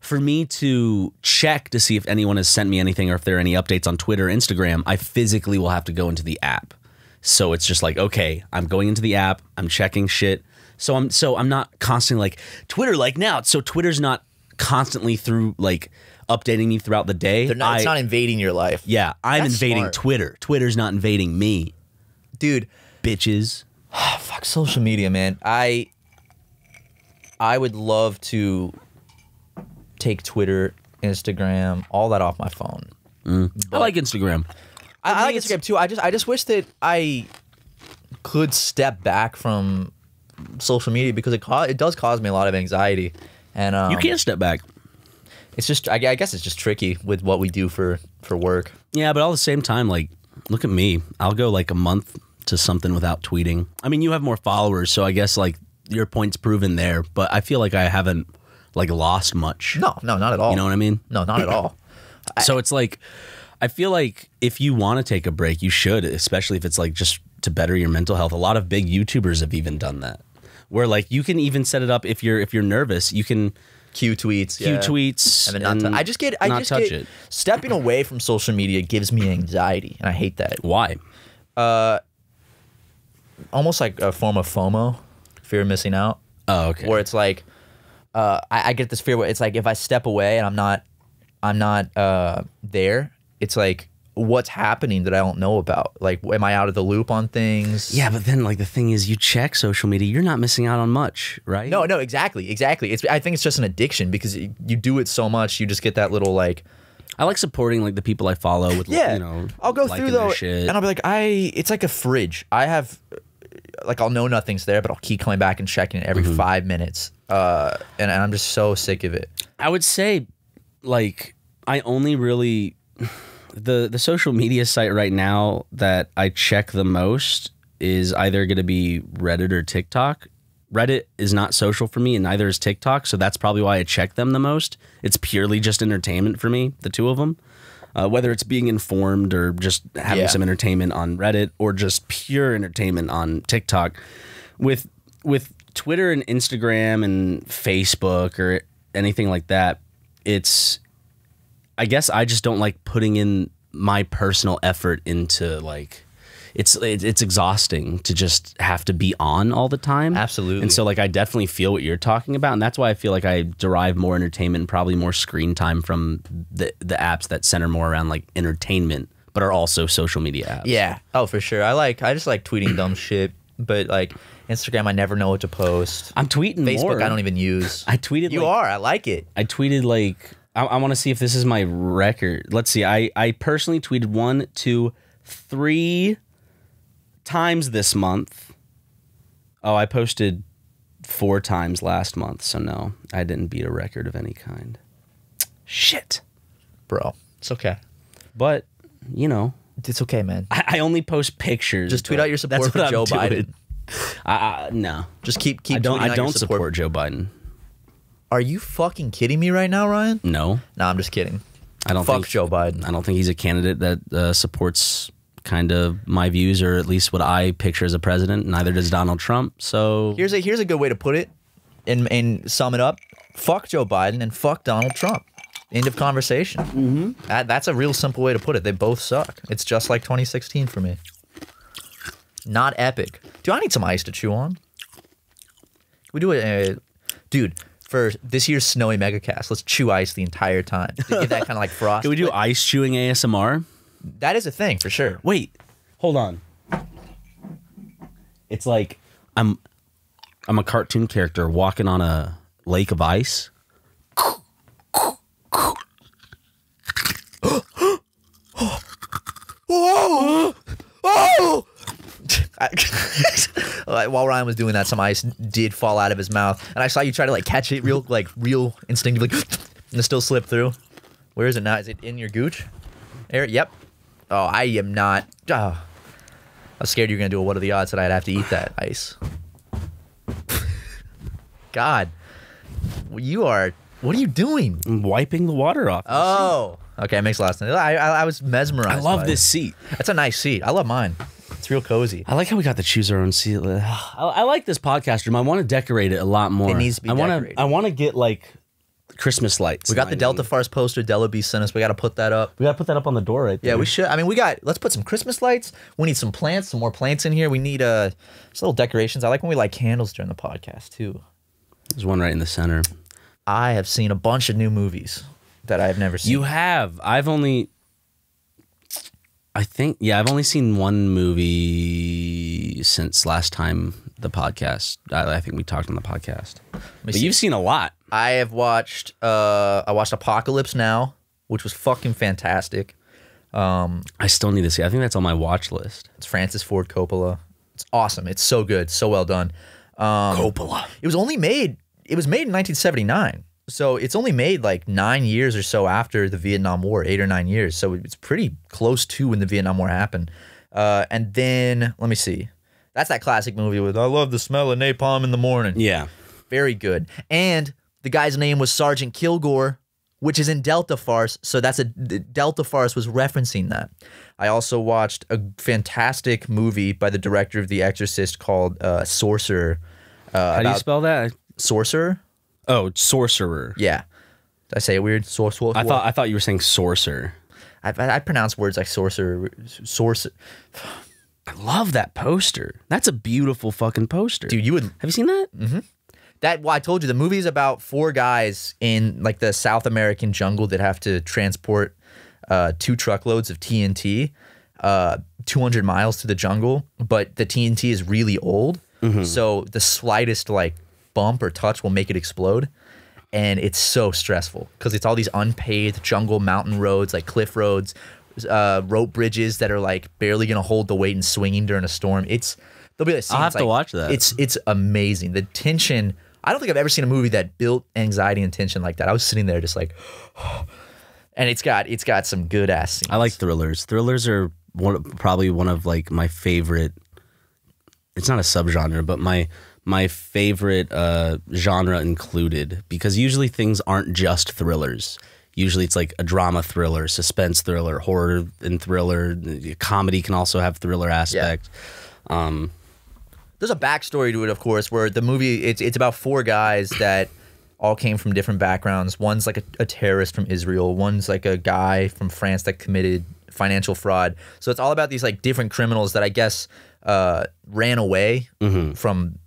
for me to check to see if anyone has sent me anything or if there are any updates on Twitter, or Instagram, I physically will have to go into the app. So it's just like, okay, I'm going into the app, I'm checking shit. So I'm so I'm not constantly like Twitter like now. So Twitter's not constantly through like updating me throughout the day. They're not, it's not invading your life. yeah, I'm That's invading smart. Twitter. Twitter's not invading me, dude. bitches. Fuck social media, man. I I would love to take Twitter, Instagram, all that off my phone. I like Instagram. I, I like Instagram too. I just I just wish that I could step back from social media because it it does cause me a lot of anxiety, and um, You can't step back. It's just I, I guess it's just tricky with what we do for for work. Yeah, but all the same time, like, look at me. I'll go like a month to something without tweeting. I mean, you have more followers, so I guess like your point's proven there. But I feel like I haven't like lost much. No, no, not at all. You know what I mean? <laughs> No, not at all. <laughs> so it's like I feel like if you want to take a break, you should, especially if it's like just to better your mental health. A lot of big YouTubers have even done that. Where like you can even set it up if you're if you're nervous, you can Q tweets, Q yeah. tweets and then not. I just get. I not just touch get. it. Stepping away from social media gives me anxiety, and I hate that. Why? Uh, almost like a form of FOMO, fear of missing out, Oh, okay. where it's like uh, I, I get this fear where it's like if I step away and I'm not I'm not uh, there, it's like what's happening that I don't know about. Like, am I out of the loop on things? yeah, but then like the thing is, you check social media, you're not missing out on much, right? No, no, exactly, exactly. It's I think it's just an addiction because you you do it so much, you just get that little like I like supporting like the people I follow with, yeah. you know, I'll go through though, and I'll be like, I. It's like a fridge. I have, like, I'll know nothing's there, but I'll keep coming back and checking it every Mm-hmm. five minutes. Uh, and, and I'm just so sick of it. I would say, like, I only really the the social media site right now that I check the most is either going to be Reddit or TikTok. Reddit is not social for me, and neither is TikTok. So that's probably why I check them the most. It's purely just entertainment for me, the two of them. Uh, whether it's being informed or just having Yeah. some entertainment on Reddit or just pure entertainment on TikTok. With with Twitter and Instagram and Facebook or anything like that, it's I guess I just don't like putting in my personal effort into like it's it's it's exhausting to just have to be on all the time. Absolutely. And so like I definitely feel what you're talking about and that's why I feel like I derive more entertainment and probably more screen time from the the apps that center more around like entertainment but are also social media apps. Yeah. Oh, for sure. I like. I just like tweeting dumb <clears throat> shit. But like Instagram, I never know what to post. I'm tweeting Facebook, more. I don't even use. <laughs> I tweeted You like, are. I like it. I tweeted like I, I want to see if this is my record. Let's see. I I personally tweeted one, two, three times this month. Oh, I posted four times last month, so no, I didn't beat a record of any kind. Shit. bro. It's okay. But you know, It's okay, man. I, I only post pictures. Just tweet out your support That's for what I'm Joe doing. Biden. I, I, no, Just keep keep. I don't. I don't support Joe Biden. Are you fucking kidding me right now, Ryan? No, No, I'm just kidding. I don't Fuck think Joe Biden. I don't think he's a candidate that uh, supports kind of my views or at least what I picture as a president. Neither does Donald Trump. So Here's a here's a good way to put it, and and sum it up. Fuck Joe Biden and fuck Donald Trump. End of conversation. Mm-hmm. That, that's a real simple way to put it. They both suck. It's just like 2016 for me. Not epic. Do I need some ice to chew on? Can we do it, uh, dude. For this year's snowy megacast, let's chew ice the entire time. To give that <laughs> kind of like frost. can we do ice chewing ASMR? That is a thing for sure. Wait, hold on. It's like I'm I'm a cartoon character walking on a lake of ice. <laughs> Like, while Ryan was doing that, some ice did fall out of his mouth, and I saw you try to like catch it real, like real instinctively, and it still slipped through. Where is it now? Is it in your gooch? There. Yep. Oh, I am not. Oh. I was scared you were gonna do a what are the odds that I'd have to eat that ice. <laughs> God, you are. What are you doing? I'm wiping the water off. Oh, okay, it makes a lot of sense. I, I, I was mesmerized. I love this it. seat. That's a nice seat. I love mine. It's real cozy. I like how we got to choose our own seat. <sighs> I, I like this podcast room. I want to decorate it a lot more. It needs to be I wanna- decorated. I want to get like Christmas lights. We got the my Delta room. Farce poster. Della B sent us. We got to put that up. We got to put that up on the door right there. Yeah, we should. I mean, we got. Let's put some Christmas lights. We need some plants. Some more plants in here. We need uh, just little decorations. I like when we light candles during the podcast too. There's one right in the center. I have seen a bunch of new movies that I have never seen. You have. I've only. I think yeah, I've only seen one movie since last time the podcast. I, I think we talked on the podcast. But see. you've seen a lot. I have watched. Uh, I watched Apocalypse Now, which was fucking fantastic. I still need to see. I think that's on my watch list. It's Francis Ford Coppola. It's awesome. It's so good. So well done. Um, Coppola. It was only made. It was made in 1979. So it's only made like nine years or so after the Vietnam War, eight or nine years. So it's pretty close to when the Vietnam War happened. Uh, and then let me see. That's that classic movie with "I love the smell of napalm in the morning." Yeah. Very good. And the guy's name was Sergeant Kilgore, which is in Delta Farce. So that's a Delta Farce was referencing that. I also watched a fantastic movie by the director of The Exorcist called uh, Sorcerer. Uh, How do you spell that? Sorcerer? Oh, sorcerer. Yeah. Did I say it weird? Sorcerer. I thought I thought you were saying sorcerer. I, I, I pronounce words like sorcerer, sorcerer. I love that poster. That's a beautiful fucking poster. Dude, you would have you seen that? That well, I told you the movie is about four guys in like the South American jungle that have to transport uh, two truckloads of TNT, uh, 200 miles to the jungle. But the TNT is really old, so the slightest like bump or touch will make it explode. And it's so stressful because it's all these unpaved jungle mountain roads, like cliff roads, uh, rope bridges that are like barely gonna hold the weight and swinging during a storm. It's there'll be like I'll have scenes, to watch that. It's it's amazing. The tension. I don't think I've ever seen a movie that built anxiety and tension like that. I was sitting there just like, <sighs> and it's got it's got some good ass scenes. I like thrillers. Thrillers are one probably one of like my favorite. It's not a subgenre, but my my favorite uh, genre included because usually things aren't just thrillers. Usually it's like a drama thriller, suspense thriller, horror and thriller. Comedy can also have thriller aspect. Um, There's a backstory to it, of course, where the movie it's it's about four guys that all came from different backgrounds. One's like a, a terrorist from Israel. One's like a guy from France that committed financial fraud. So it's all about these like different criminals that I guess uh, ran away from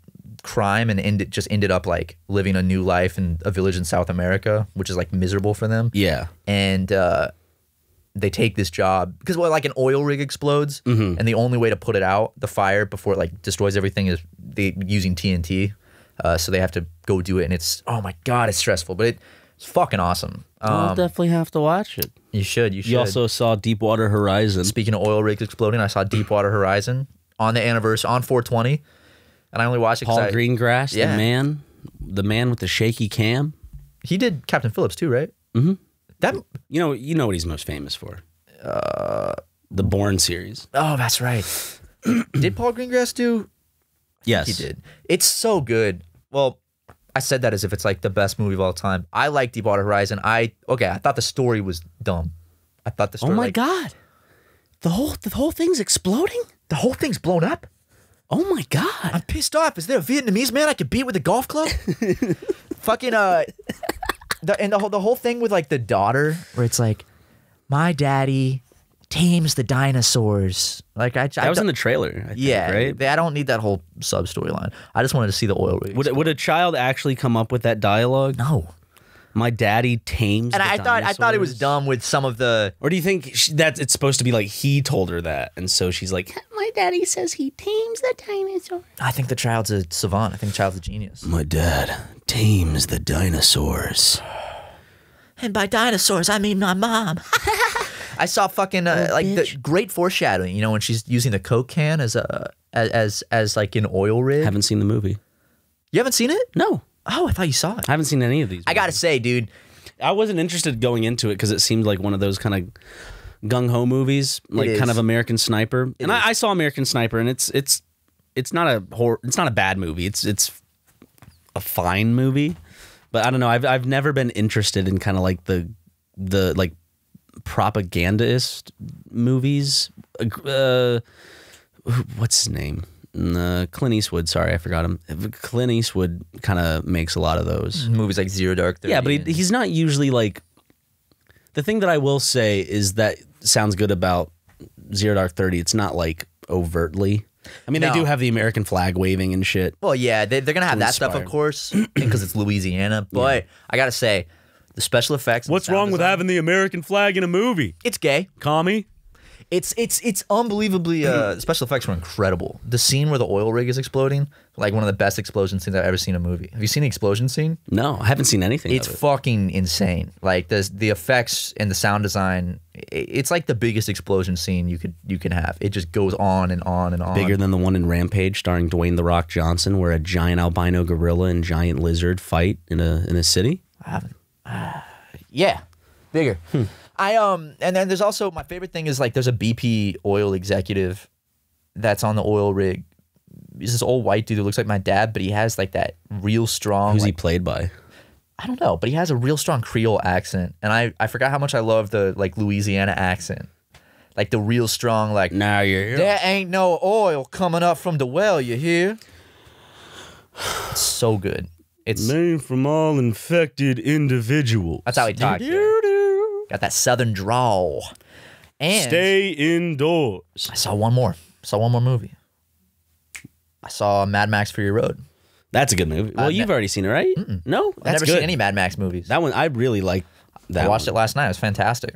crime and ended just ended up like living a new life in a village in South America, which is like miserable for them. yeah, and uh, they take this job because well, like an oil rig explodes, Mm-hmm. and the only way to put it out, the fire before it like destroys everything, is they using TNT. Uh, so they have to go do it, and it's oh my god, it's stressful, but it, it's fucking awesome. I'll Um, definitely have to watch it. you should, you should. You also saw Deepwater Horizon. speaking of oil rigs exploding, I saw Deepwater Horizon on the anniversary on 420, and I only watched it Paul 'cause I- Greengrass, Yeah. the man, the man with the shaky cam. He did Captain Phillips too, right? Mm-hmm. That You know, you know what he's most famous for. Uh, the Bourne series. oh, that's right. <clears throat> did Paul Greengrass do Yes, He did. It's so good. Well, I said that as if it's like the best movie of all time. I like Deepwater Horizon. I okay. I thought the story was dumb. I thought the Oh my like, god, the whole the whole thing's exploding. The whole thing's blown up. Oh my god. I'm pissed off. Is there a Vietnamese man I could beat with a golf club? <laughs> Fucking uh, the and the whole the whole thing with like the daughter where it's like, my daddy tames the dinosaurs. Like I, I was in the trailer. I think, yeah. right. I don't need that whole sub storyline. I just wanted to see the oil rig. Would would a child actually come up with that dialogue? no. My daddy tames. And the I thought I thought it was dumb with some of the Or do you think she, that it's supposed to be like he told her that, and so she's like, "My daddy says he tames the dinosaur." I think the child's a savant. I think the child's a genius. My dad tames the dinosaurs. And by dinosaurs, I mean my mom. <laughs> I saw fucking uh, like the great foreshadowing. You know when she's using the Coke can as a as as, as like an oil rig. Haven't seen the movie. you haven't seen it? No, Oh, I thought you saw it. I haven't seen any of these. I gotta say, dude, I wasn't interested going into it because it seemed like one of those kind of gung ho movies, like kind of American Sniper. and. I, I saw American Sniper, and it's it's it's not a horror. It's not a bad movie. It's it's a fine movie, but I don't know. I've I've never been interested in kind of like the the like propagandist movies. Uh, what's his name? Uh, Clint Eastwood. Sorry, I forgot him. Clint Eastwood kind of makes a lot of those. movies like Zero Dark Thirty. Yeah, but he, and- he's not usually like. The thing that I will say is that sounds good about Zero Dark Thirty. It's not like overtly. I mean, No. they do have the American flag waving and shit. well, yeah, they, they're gonna have To that stuff, of course, <clears throat> because it's Louisiana. But I gotta say, the special effects. and sound design- with having the American flag in a movie? It's gay. Commie? It's it's it's unbelievably. Uh, mm. special effects were incredible. The scene where the oil rig is exploding, like one of the best explosion scenes I've ever seen in a movie. Have you seen the explosion scene? No, I haven't seen anything. It's it. fucking insane. Like the the effects and the sound design. It's like the biggest explosion scene you could you can have. It just goes on and on and on. bigger than the one in Rampage, starring Dwayne the Rock Johnson, where a giant albino gorilla and giant lizard fight in a in a city. I haven't. Uh, yeah, bigger. Hmm. I um, and then there's also my favorite thing is like there's a BP oil executive that's on the oil rig. He's this old white dude who looks like my dad, but he has like that real strong. Who's he played by? I don't know, but he has a real strong Creole accent, and I I forgot how much I love the like Louisiana accent, like the real strong like. Now you're here. There ain't no oil coming up from the well, you hear? It's so good. It's Name from all infected individuals. that's how he talks. Yeah. Got that southern drawl. And Stay indoors. I saw one more. saw one more movie. I saw Mad Max Fury Road. That's a good movie. Well, I've you've ne- already seen it, right? No, I've never good. seen any Mad Max movies. That one I really like. That I watched one. it last night. It was fantastic.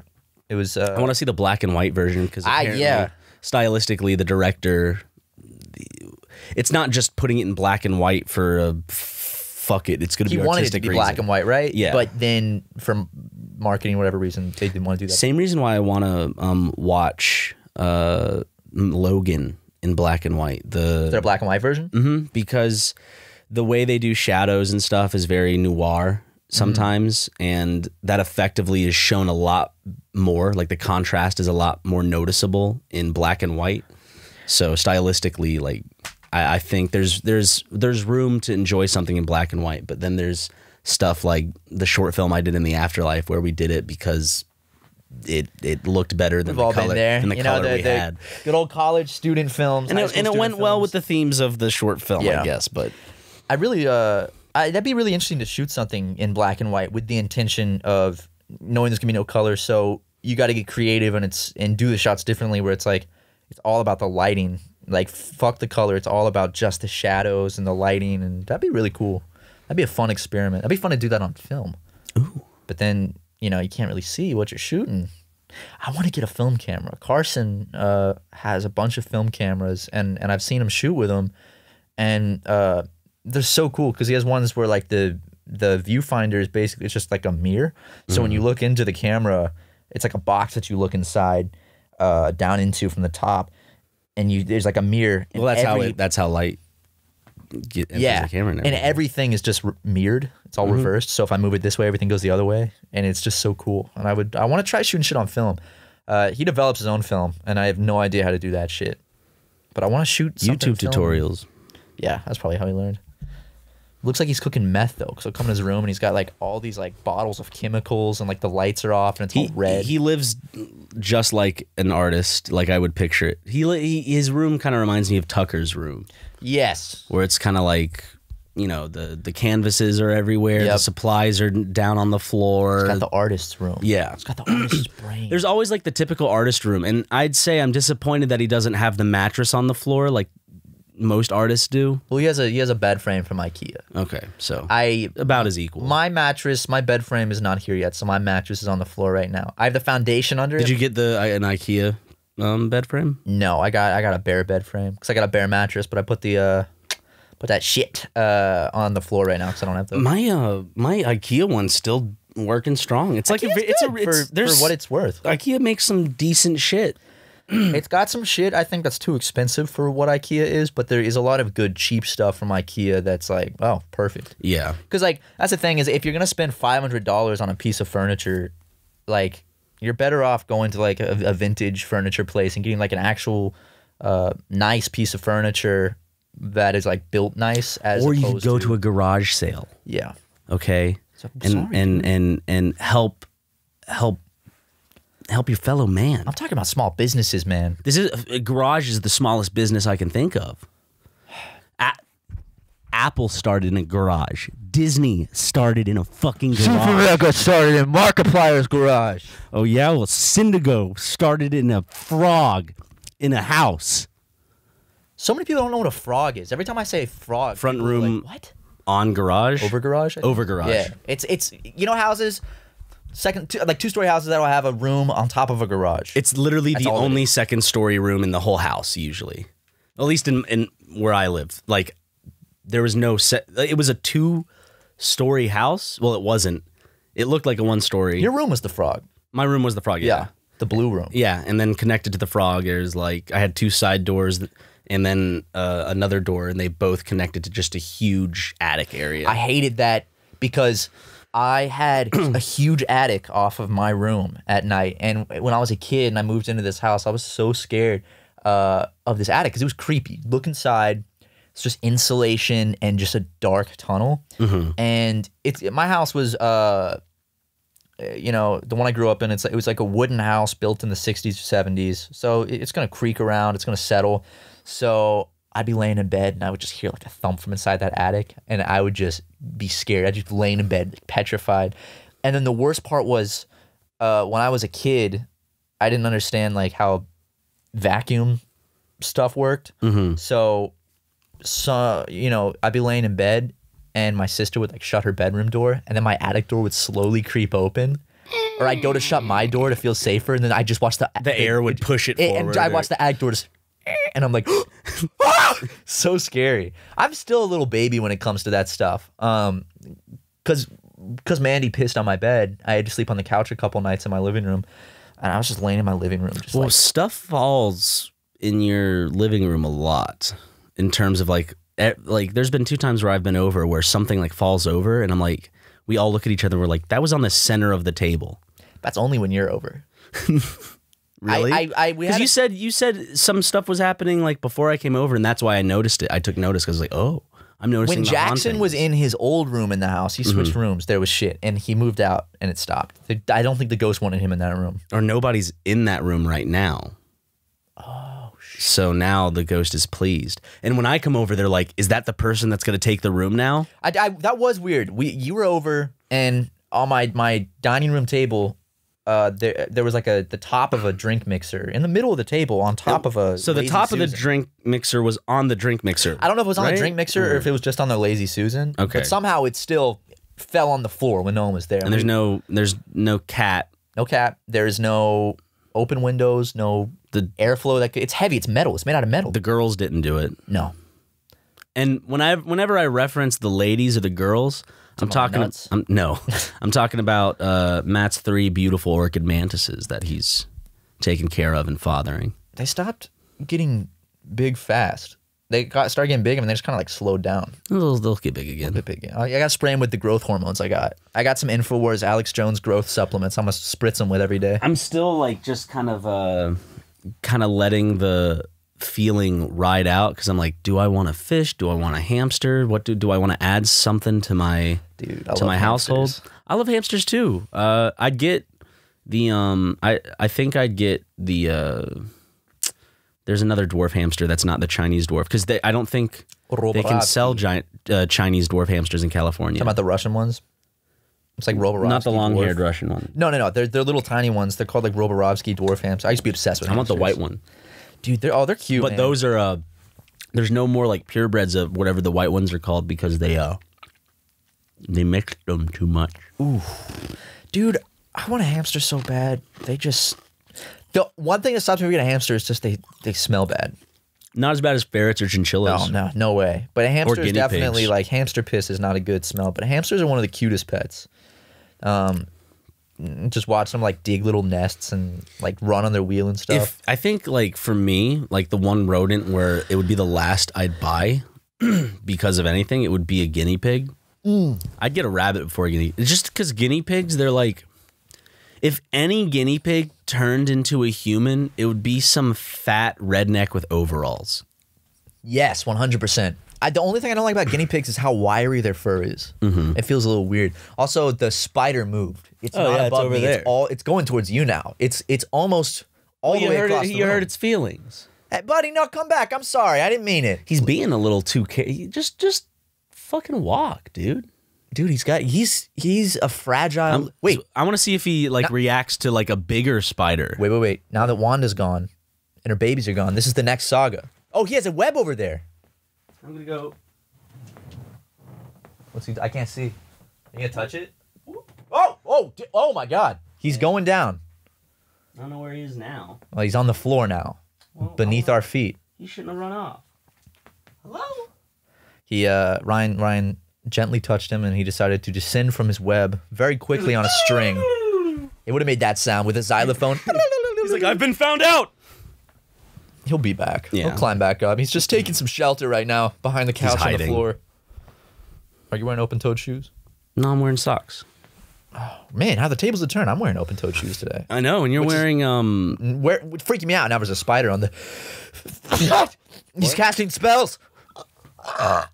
It was. Uh, I want to see the black and white version because Ah, yeah. stylistically, the director, the, it's not just putting it in black and white for a f- fuck it. It's going to he be wanted it to be reason. black and white, right? Yeah. But then, for marketing, whatever reason, they didn't want to do that. Same reason why I want to um, watch uh, Logan in black and white. The a black and white version? Mm -hmm, because the way they do shadows and stuff is very noir sometimes and that effectively is shown a lot more like the contrast is a lot more noticeable in black and white so stylistically like I, I think there's there's there's room to enjoy something in black and white but then there's stuff like the short film i did in the afterlife where we did it because it it looked better than We've the color there. than the you color know, the, we the had good old college student films. and it, and it went well with the themes of the short film Yeah. i guess but I really, uh, I, that'd be really interesting to shoot something in black and white with the intention of knowing there's gonna be no color. So you got to get creative and it's and do the shots differently. Where it's like it's all about the lighting. Like fuck the color. It's all about just the shadows and the lighting, and that'd be really cool. That'd be a fun experiment. That'd be fun to do that on film. Ooh. But then you know you can't really see what you're shooting. I want to get a film camera. Carson uh, has a bunch of film cameras, and and I've seen him shoot with them, and uh, they're so cool because he has ones where like the the viewfinder is basically it's just like a mirror. So when you look into the camera, it's like a box that you look inside, uh, down into from the top, and you there's like a mirror. Well, that's how it. That's how light. Get, yeah, the camera and, and everything. everything is just re- mirrored. It's all reversed. So if I move it this way, everything goes the other way, and it's just so cool. And I would I want to try shooting shit on film. Uh, he develops his own film, and I have no idea how to do that shit. But I want to shoot YouTube tutorials. Yeah, that's probably how he learned. Looks like he's cooking meth though, because he'll come in his room and he's got like all these like bottles of chemicals and like the lights are off and it's He all red. he lives just like an artist, like I would picture it. He, he his room kind of reminds me of Tucker's room, yes. where it's kind of like you know the the canvases are everywhere, the supplies are down on the floor. Got the artist's room. yeah, It's got the artist's <clears throat> brain. There's always like the typical artist room, and I'd say I'm disappointed that he doesn't have the mattress on the floor like most artists do. well, he has a he has a bed frame from IKEA. Okay, so I about as equal. my mattress, my bed frame is not here yet, so my mattress is on the floor right now. I have the foundation under it. Did it. you get the uh, an IKEA um, bed frame? No, I got I got a bare bed frame because I got a bare mattress, but I put the uh put that shit uh on the floor right now because I don't have the. My uh my IKEA one's still working strong. It's like a, it's a it's, for, there's for what it's worth. IKEA makes some decent shit. <clears throat> it's got some shit I think that's too expensive for what IKEA is, but there is a lot of good cheap stuff from IKEA that's like, oh, perfect. Yeah. Because like that's the thing is if you're gonna spend five hundred dollars on a piece of furniture, like you're better off going to like a, a vintage furniture place and getting like an actual uh, nice piece of furniture that is like built nice. As Or you could go to a garage sale, yeah. okay? So- and sorry, and and and help help help your fellow man. I'm talking about small businesses, man. This is a garage is the smallest business I can think of. A- Apple started in a garage. Disney started in a fucking garage. got started in Markiplier's garage. Oh yeah, well Cyndago started in a frog in a house So many people don't know what a frog is. Every time I say frog, Front room- like, what? on garage. Over garage? Over garage. Yeah, it's it's you know houses, second two, like two story houses that'll have a room on top of a garage. It's literally That's the only second story room in the whole house usually. At least in in where I live. Like there was no set it was a two story house. Well, it wasn't. It looked like a one story. Your room was the frog. My room was the frog. Yeah, Yeah. the blue room. Yeah, and then connected to the frog, there's like I had two side doors, and then uh, another door, and they both connected to just a huge attic area. I hated that because I had <clears throat> a huge attic off of my room at night, and when I was a kid and I moved into this house, I was so scared uh, of this attic because it was creepy. Look inside. It's just insulation and just a dark tunnel. And it's my house was uh you know, the one I grew up in, it's it was like a wooden house built in the 60s or 70s. So it's gonna creak around, it's gonna settle. So I'd be laying in bed and I would just hear like a thump from inside that attic, and I would just be scared. I'd just be laying in bed, petrified. And then the worst part was, uh, when I was a kid, I didn't understand like how vacuum stuff worked. So, so you know, I'd be laying in bed, and my sister would like shut her bedroom door, and then my attic door would slowly creep open. Or I'd go to shut my door to feel safer, and then I just watch the The air would push it and forward. I watch the attic door just, and I'm like, <gasps> <gasps> so scary. I'm still a little baby when it comes to that stuff. Um, cause because Mandy pissed on my bed, I had to sleep on the couch a couple nights in my living room, and I was just laying in my living room, just Well, like stuff falls in your living room a lot in terms of like like there's been two times where I've been over where something like falls over and I'm like we all look at each other and we're like that was on the center of the table. that's only when you're over. <laughs> Really? I, I, I we you said you said some stuff was happening like before I came over and that's why I noticed it. I took notice because like oh I'm noticing when Jackson was in his old room in the house, he switched mm-hmm. rooms. There was shit, and he moved out, and it stopped. I don't think the ghost wanted him in that room. or nobody's in that room right now. So now the ghost is pleased, and when I come over, they're like, "Is that the person that's going to take the room now?" I, I that was weird. We you were over, and on my my dining room table, uh, there there was like a the top of a drink mixer in the middle of the table on top of a. So the Lazy top of the drink mixer was on the drink mixer. I don't know if it was on right? the drink mixer or if it was just on the lazy Susan. Okay. but somehow it still fell on the floor when no one was there. And there's no there's no cat. no cat. There's no open windows. No The airflow. That it's heavy. It's metal. It's made out of metal. the girls didn't do it. no. And when I whenever I reference the ladies or the girls, I'm talking? I'm, no, <laughs> I'm talking about uh, Matt's three beautiful orchid mantises that he's taking care of and fathering. They stopped getting big fast. They got started getting big and they just kind of like slowed down. They'll, they'll get big again. bit big. I I got spraying with the growth hormones. I got. I got some Infowars Alex Jones growth supplements. I'm gonna spritz them with every day. I'm still like just kind of uh kind of letting the feeling ride out because I'm like, do I want a fish? Do I want a hamster? What do do I want to add something to my Dude, to my household? hamsters. I love hamsters too. Uh, I'd get the um, I I think I'd get the uh. There's another dwarf hamster that's not the Chinese dwarf because I don't think they can sell giant uh, Chinese dwarf hamsters in California. Talking about the Russian ones. It's like Roborovsky. not the long-haired dwarf. Russian one. No, no, no. They're they're little tiny ones. They're called like Roborovsky dwarf hamsters. I used to be obsessed with. Them. I want the white one. Dude, they're oh they're cute. but man. those are uh there's no more like purebreds of whatever the white ones are called because they uh they mixed them too much Ooh. dude, I want a hamster so bad. They just the one thing that stops me from getting a hamster is just they they smell bad. not as bad as ferrets or chinchillas No, no, no way. But a hamster is definitely pigs. like hamster piss is not a good smell. But hamsters are one of the cutest pets. Um, just watch them like dig little nests and like run on their wheel and stuff. if i think like for me like the one rodent where it would be the last i'd buy <clears throat> because of anything it would be a guinea pig i'd get a rabbit before a guinea just because guinea pigs they're like if any guinea pig turned into a human it would be some fat redneck with overalls yes, one hundred percent. I, the only thing I don't like about guinea pigs is how wiry their fur is. Mm-hmm. It feels a little weird. Also, the spider moved. It's Oh, not yeah, it's above over me. there. It's all. It's going towards you now. It's it's almost all the you way heard, across it, the you room. heard its feelings Hey, buddy, no, come back. I'm sorry. I didn't mean it. He's being a little too ca- just just fucking walk, dude. Dude, he's got he's he's a fragile. I'm- wait, I want to see if he like reacts to like a bigger spider. wait, wait, wait. Now that Wanda's gone and her babies are gone, this is the next saga. Oh, he has a web over there. I'm gonna go. What's he? I can't see. You gonna touch it? Oh, oh, oh my God! He's going down. I don't know where he is now. Well, he's on the floor now, beneath our feet. He shouldn't have run off. Hello. He, uh, Ryan, Ryan gently touched him, and he decided to descend from his web very quickly on a string. <laughs> It would have made that sound with a xylophone. He's like, I've been found out. He'll be back. Yeah. He'll climb back up. He's just taking some shelter right now behind the couch on the hiding. floor. Are you wearing open-toed shoes? No, I'm wearing socks. Oh man, how the tables have turned. I'm wearing open-toed shoes today. I know, and you're Which is- wearing um. Where it's freaking me out. Now there's a spider on the. He's casting spells. Uh,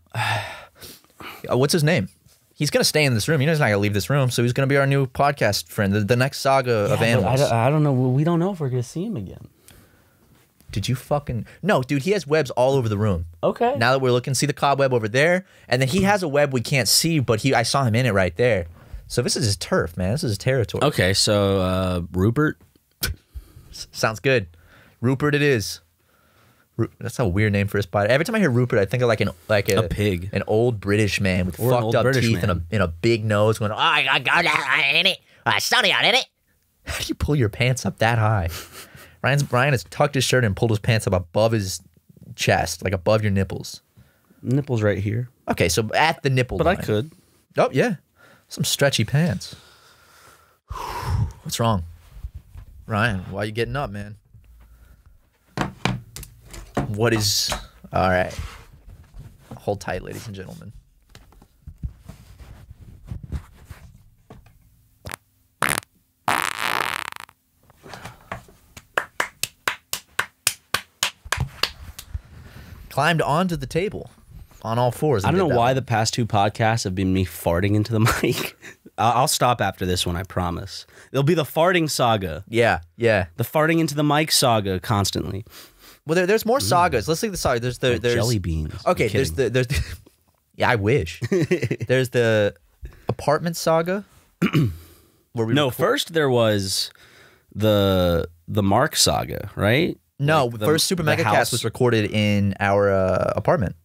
what's his name? He's gonna stay in this room. You know he's not gonna leave this room, so he's gonna be our new podcast friend, the, the next saga of I animals. don't, I don't know. We don't know if we're gonna see him again. Did you fucking no, dude? He has webs all over the room. Okay. Now that we're looking, see the cobweb over there, and then he has a web we can't see, but he I saw him in it right there. So this is his turf, man. This is his territory. Okay, so uh, Rupert. Sounds good. Rupert, it is. Ru- That's a weird name for a spider. Every time I hear Rupert, I think of like an like a, A pig. an old British man with Or fucked up British teeth and a and a big nose, going, "Oh, I, I got that in it, uh, sunny out in it." How do you pull your pants up that high? Ryan's Brian has tucked his shirt and pulled his pants up above his chest, like above your nipples. Nipples right here. Okay, so at the nipple. But I could. Oh yeah, some stretchy pants. What's wrong, Ryan? Why are you getting up, man? What is? All right, hold tight, ladies and gentlemen. Climbed onto the table on all fours. I don't know why one. the past two podcasts have been me farting into the <laughs> mic. I'll I'll stop after this one, I promise. It'll be the farting saga. Yeah, yeah. The farting into the mic saga constantly. Well, there, there's more mm. sagas. Let's look at the saga. There's the Like there's jelly beans. Okay, there's the there's the, <laughs> yeah, I wish. <laughs> there's the apartment saga. <clears throat> where we No, record- first there was the the Mark saga, right? No like the- first Super Mega Cast was recorded in our uh, apartment.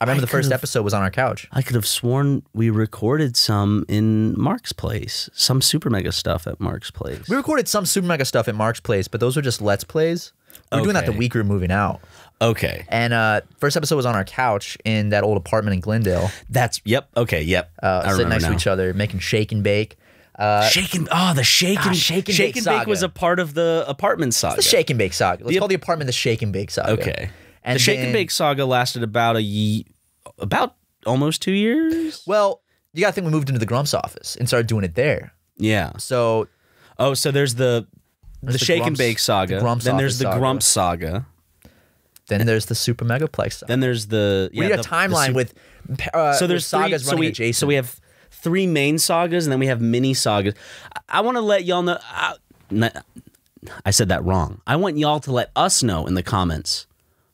I remember I the first episode was on our couch. I could have sworn we recorded some in Mark's place, some super mega stuff at Mark's place. We recorded some Super Mega stuff at Mark's place, but those were just Let's Plays. We were doing that the week we were moving out. Okay, And uh, first episode was on our couch in that old apartment in Glendale, that's yep. Okay, yep. uh, sitting next now. to each other, making shake and bake. Uh, Shake and oh, the shake and Ah, shake and shake bake and bake was a part of the apartment saga. the shake and bake saga. Let's The- call the apartment the shake and bake saga. Okay. And the shake then- and bake saga lasted about a ye- about almost two years. Well, you got to think we moved into the Grumps office and started doing it there. Yeah. So Oh, so there's the There's the, the shake and bake saga. the then there's the saga. Grumps saga. then there's the Super Megaplex saga. Then there's the we need a the- the timeline with uh, so with there's sagas three, so we, adjacent. So we have three main sagas, and then we have mini sagas. I, I want to let y'all know. I said that wrong. I want y'all to let us know in the comments.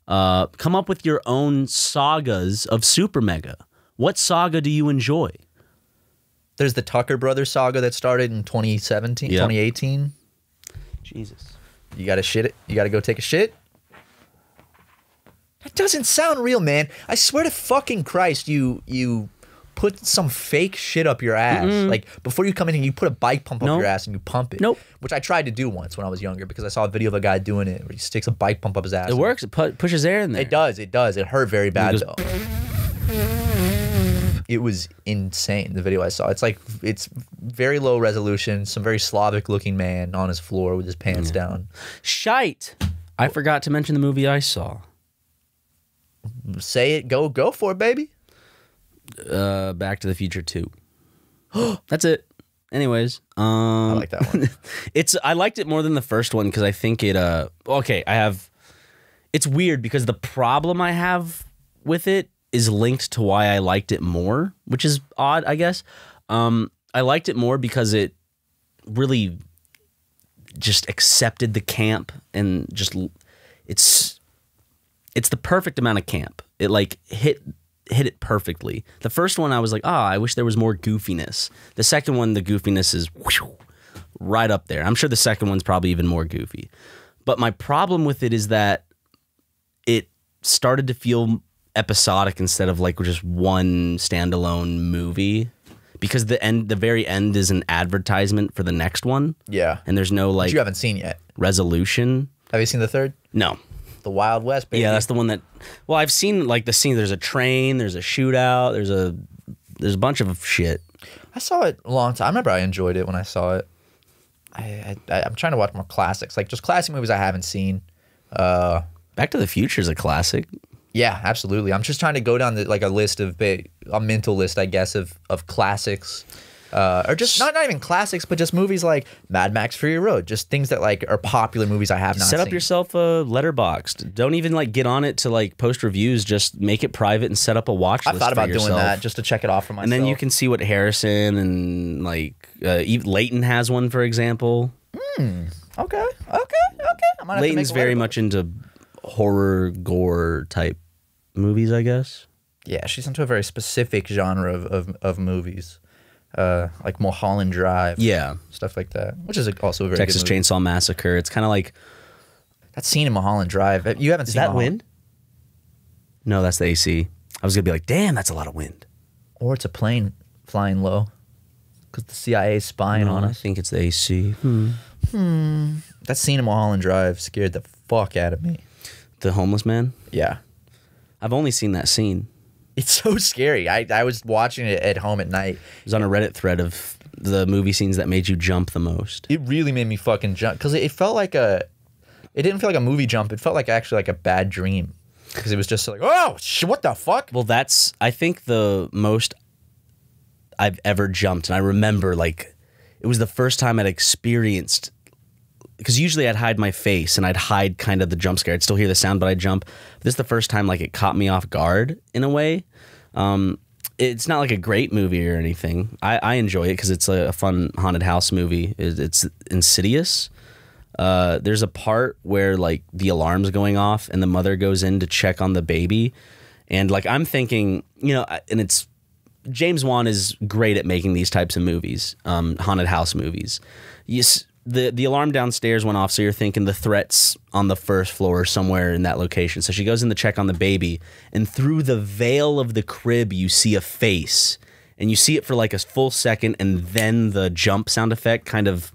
Uh, come up with your own sagas of Super Mega. What saga do you enjoy? There's the Tucker Brothers saga that started in 2017, Yep. 2018. Jesus. You got to shit it. You got to go take a shit. That doesn't sound real, man. I swear to fucking Christ, you you put some fake shit up your ass. Like before you come in here, you put a bike pump up Nope. your ass and you pump it. Nope. Which I tried to do once when I was younger because I saw a video of a guy doing it where he sticks a bike pump up his ass. It works. It pu- pushes air in there. It does. It does. It hurt very bad though. It was insane. The video I saw. It's like it's very low resolution. Some very Slavic looking man on his floor with his pants mm. down. Shite. I forgot to mention the movie I saw. Say it. Go. Go for it, baby. Uh, Back to the Future Two. <gasps> That's it. Anyways, um, I like that one. <laughs> it's I liked it more than the first one because I think it. Uh, okay, I have. It's weird because the problem I have with it is linked to why I liked it more, which is odd, I guess. Um, I liked it more because it really just accepted the camp and just it's it's the perfect amount of camp. It like hit hit it perfectly. The first one I was like, "Ah, I wish there was more goofiness." The second one the goofiness is whew, right up there. I'm sure the second one's probably even more goofy. But my problem with it is that it started to feel episodic instead of like just one standalone movie because the end the very end is an advertisement for the next one Yeah. and there's no like you haven't seen yet. resolution. Have you seen the third? No. The Wild West, baby. Yeah, that's the one that. Well, I've seen like the scene. There's a train. There's a shootout. There's a there's a bunch of shit. I saw it a long time. I remember I enjoyed it when I saw it. I, I I'm trying to watch more classics, like just classic movies I haven't seen. Uh, Back to the Future is a classic. yeah, absolutely. I'm just trying to go down the, like a list of a mental list, I guess, of of classics. Uh, or just not, not even classics, but just movies like Mad Max Fury Road, just things that like are popular movies I have not Set up seen. yourself a Letterboxd. Don't even like get on it to like post reviews. Just make it private and set up a watch I thought about doing that just to check it off for myself. and then you can see what Harrison and like uh, Leighton has one, for example. Okay, okay, okay. Have Leighton's very much into horror gore type movies, I guess. Yeah, she's into a very specific genre of of, of movies, uh, like Mulholland Drive. Yeah, stuff like that, which is also a very Texas. Chainsaw Massacre. It's kind of like That scene in Mulholland Drive. You haven't is seen that wind? No, that's the AC. I was gonna be like, damn, that's a lot of wind. Or it's a plane flying low because the CIA is spying No, on I think it's the AC. Hmm. That scene in Mulholland Drive scared the fuck out of me. The homeless man. Yeah. I've only seen that scene. It's so scary. I, I was watching it at home at night. It was on a Reddit thread of the movie scenes that made you jump the most. It really made me fucking jump because it, it felt like a. It didn't feel like a movie jump. It felt like actually like a bad dream because it was just like, oh, sh- what the fuck? Well, that's I think the most I've ever jumped, and I remember like it was the first time I'd experienced because usually I'd hide my face and I'd hide kind of the jump scare. I'd still hear the sound, but I'd jump. This is the first time like it caught me off guard in a way. Um, it's not like a great movie or anything. I, I enjoy it because it's a, a fun haunted house movie. It- It's Insidious. Uh, there's a part where like the alarm's going off and the mother goes in to check on the baby, and like I'm thinking, you know, and it's James Wan is great at making these types of movies, um, haunted house movies. Yes, the the alarm downstairs went off, so you're thinking the threats on the first floor somewhere in that location. So she goes in to check on the baby, and through the veil of the crib, you see a face, and you see it for like a full second, and then the jump sound effect kind of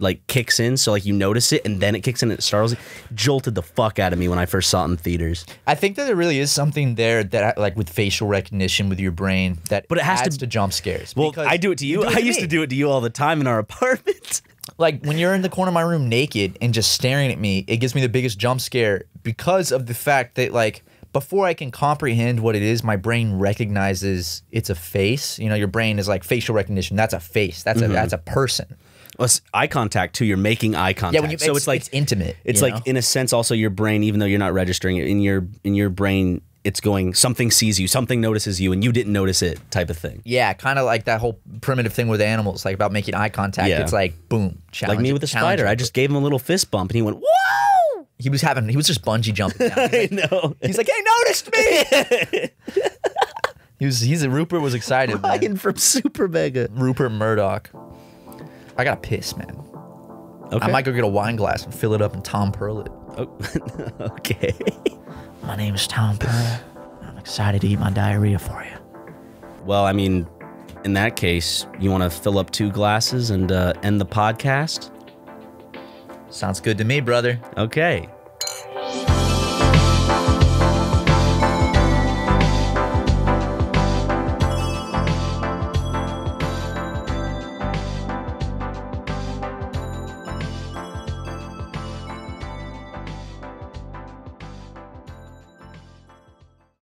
like kicks in. So like you notice it, and then it kicks in, and it startles you. Jolted the fuck out of me when I first saw it in theaters. I think that there really is something there that like with facial recognition with your brain that But it has to- adds to, jump scares. Well, I do it to you. do it I used me. to do it to you all the time in our <laughs> apartment. Like when you're in the corner of my room naked and just staring at me, it gives me the biggest jump scare because of the fact that like before I can comprehend what it is, my brain recognizes it's a face. You know, your brain is like facial recognition. That's a face. That's Mm-hmm. a that's a person. Well, it's eye contact too. You're making eye contact. Yeah, when you, so it's, like it's intimate. it's like know? in a sense also your brain, even though you're not registering it in your in your brain, it's going something sees you, something notices you, and you didn't notice it, type of thing. yeah, kind of like that whole primitive thing with animals, like about making eye contact. Yeah. It's like boom, like me with the spider. I just gave him a little fist bump, and he went, "Whoa!" he was having he was just bungee jumping. Down. He's like, <laughs> no, He's like, "Hey, noticed me." <laughs> he was. He's a Rupert was excited. man. From Super Mega. Rupert Murdoch. I gotta piss, man. Okay. I might go get a wine glass and fill it up and Tom Pearl it. Oh, <laughs> okay. My name is Tom Pearl. I'm excited to eat my diarrhea for you. Well, I mean, in that case, you want to fill up two glasses and uh, end the podcast? Sounds good to me, brother. Okay.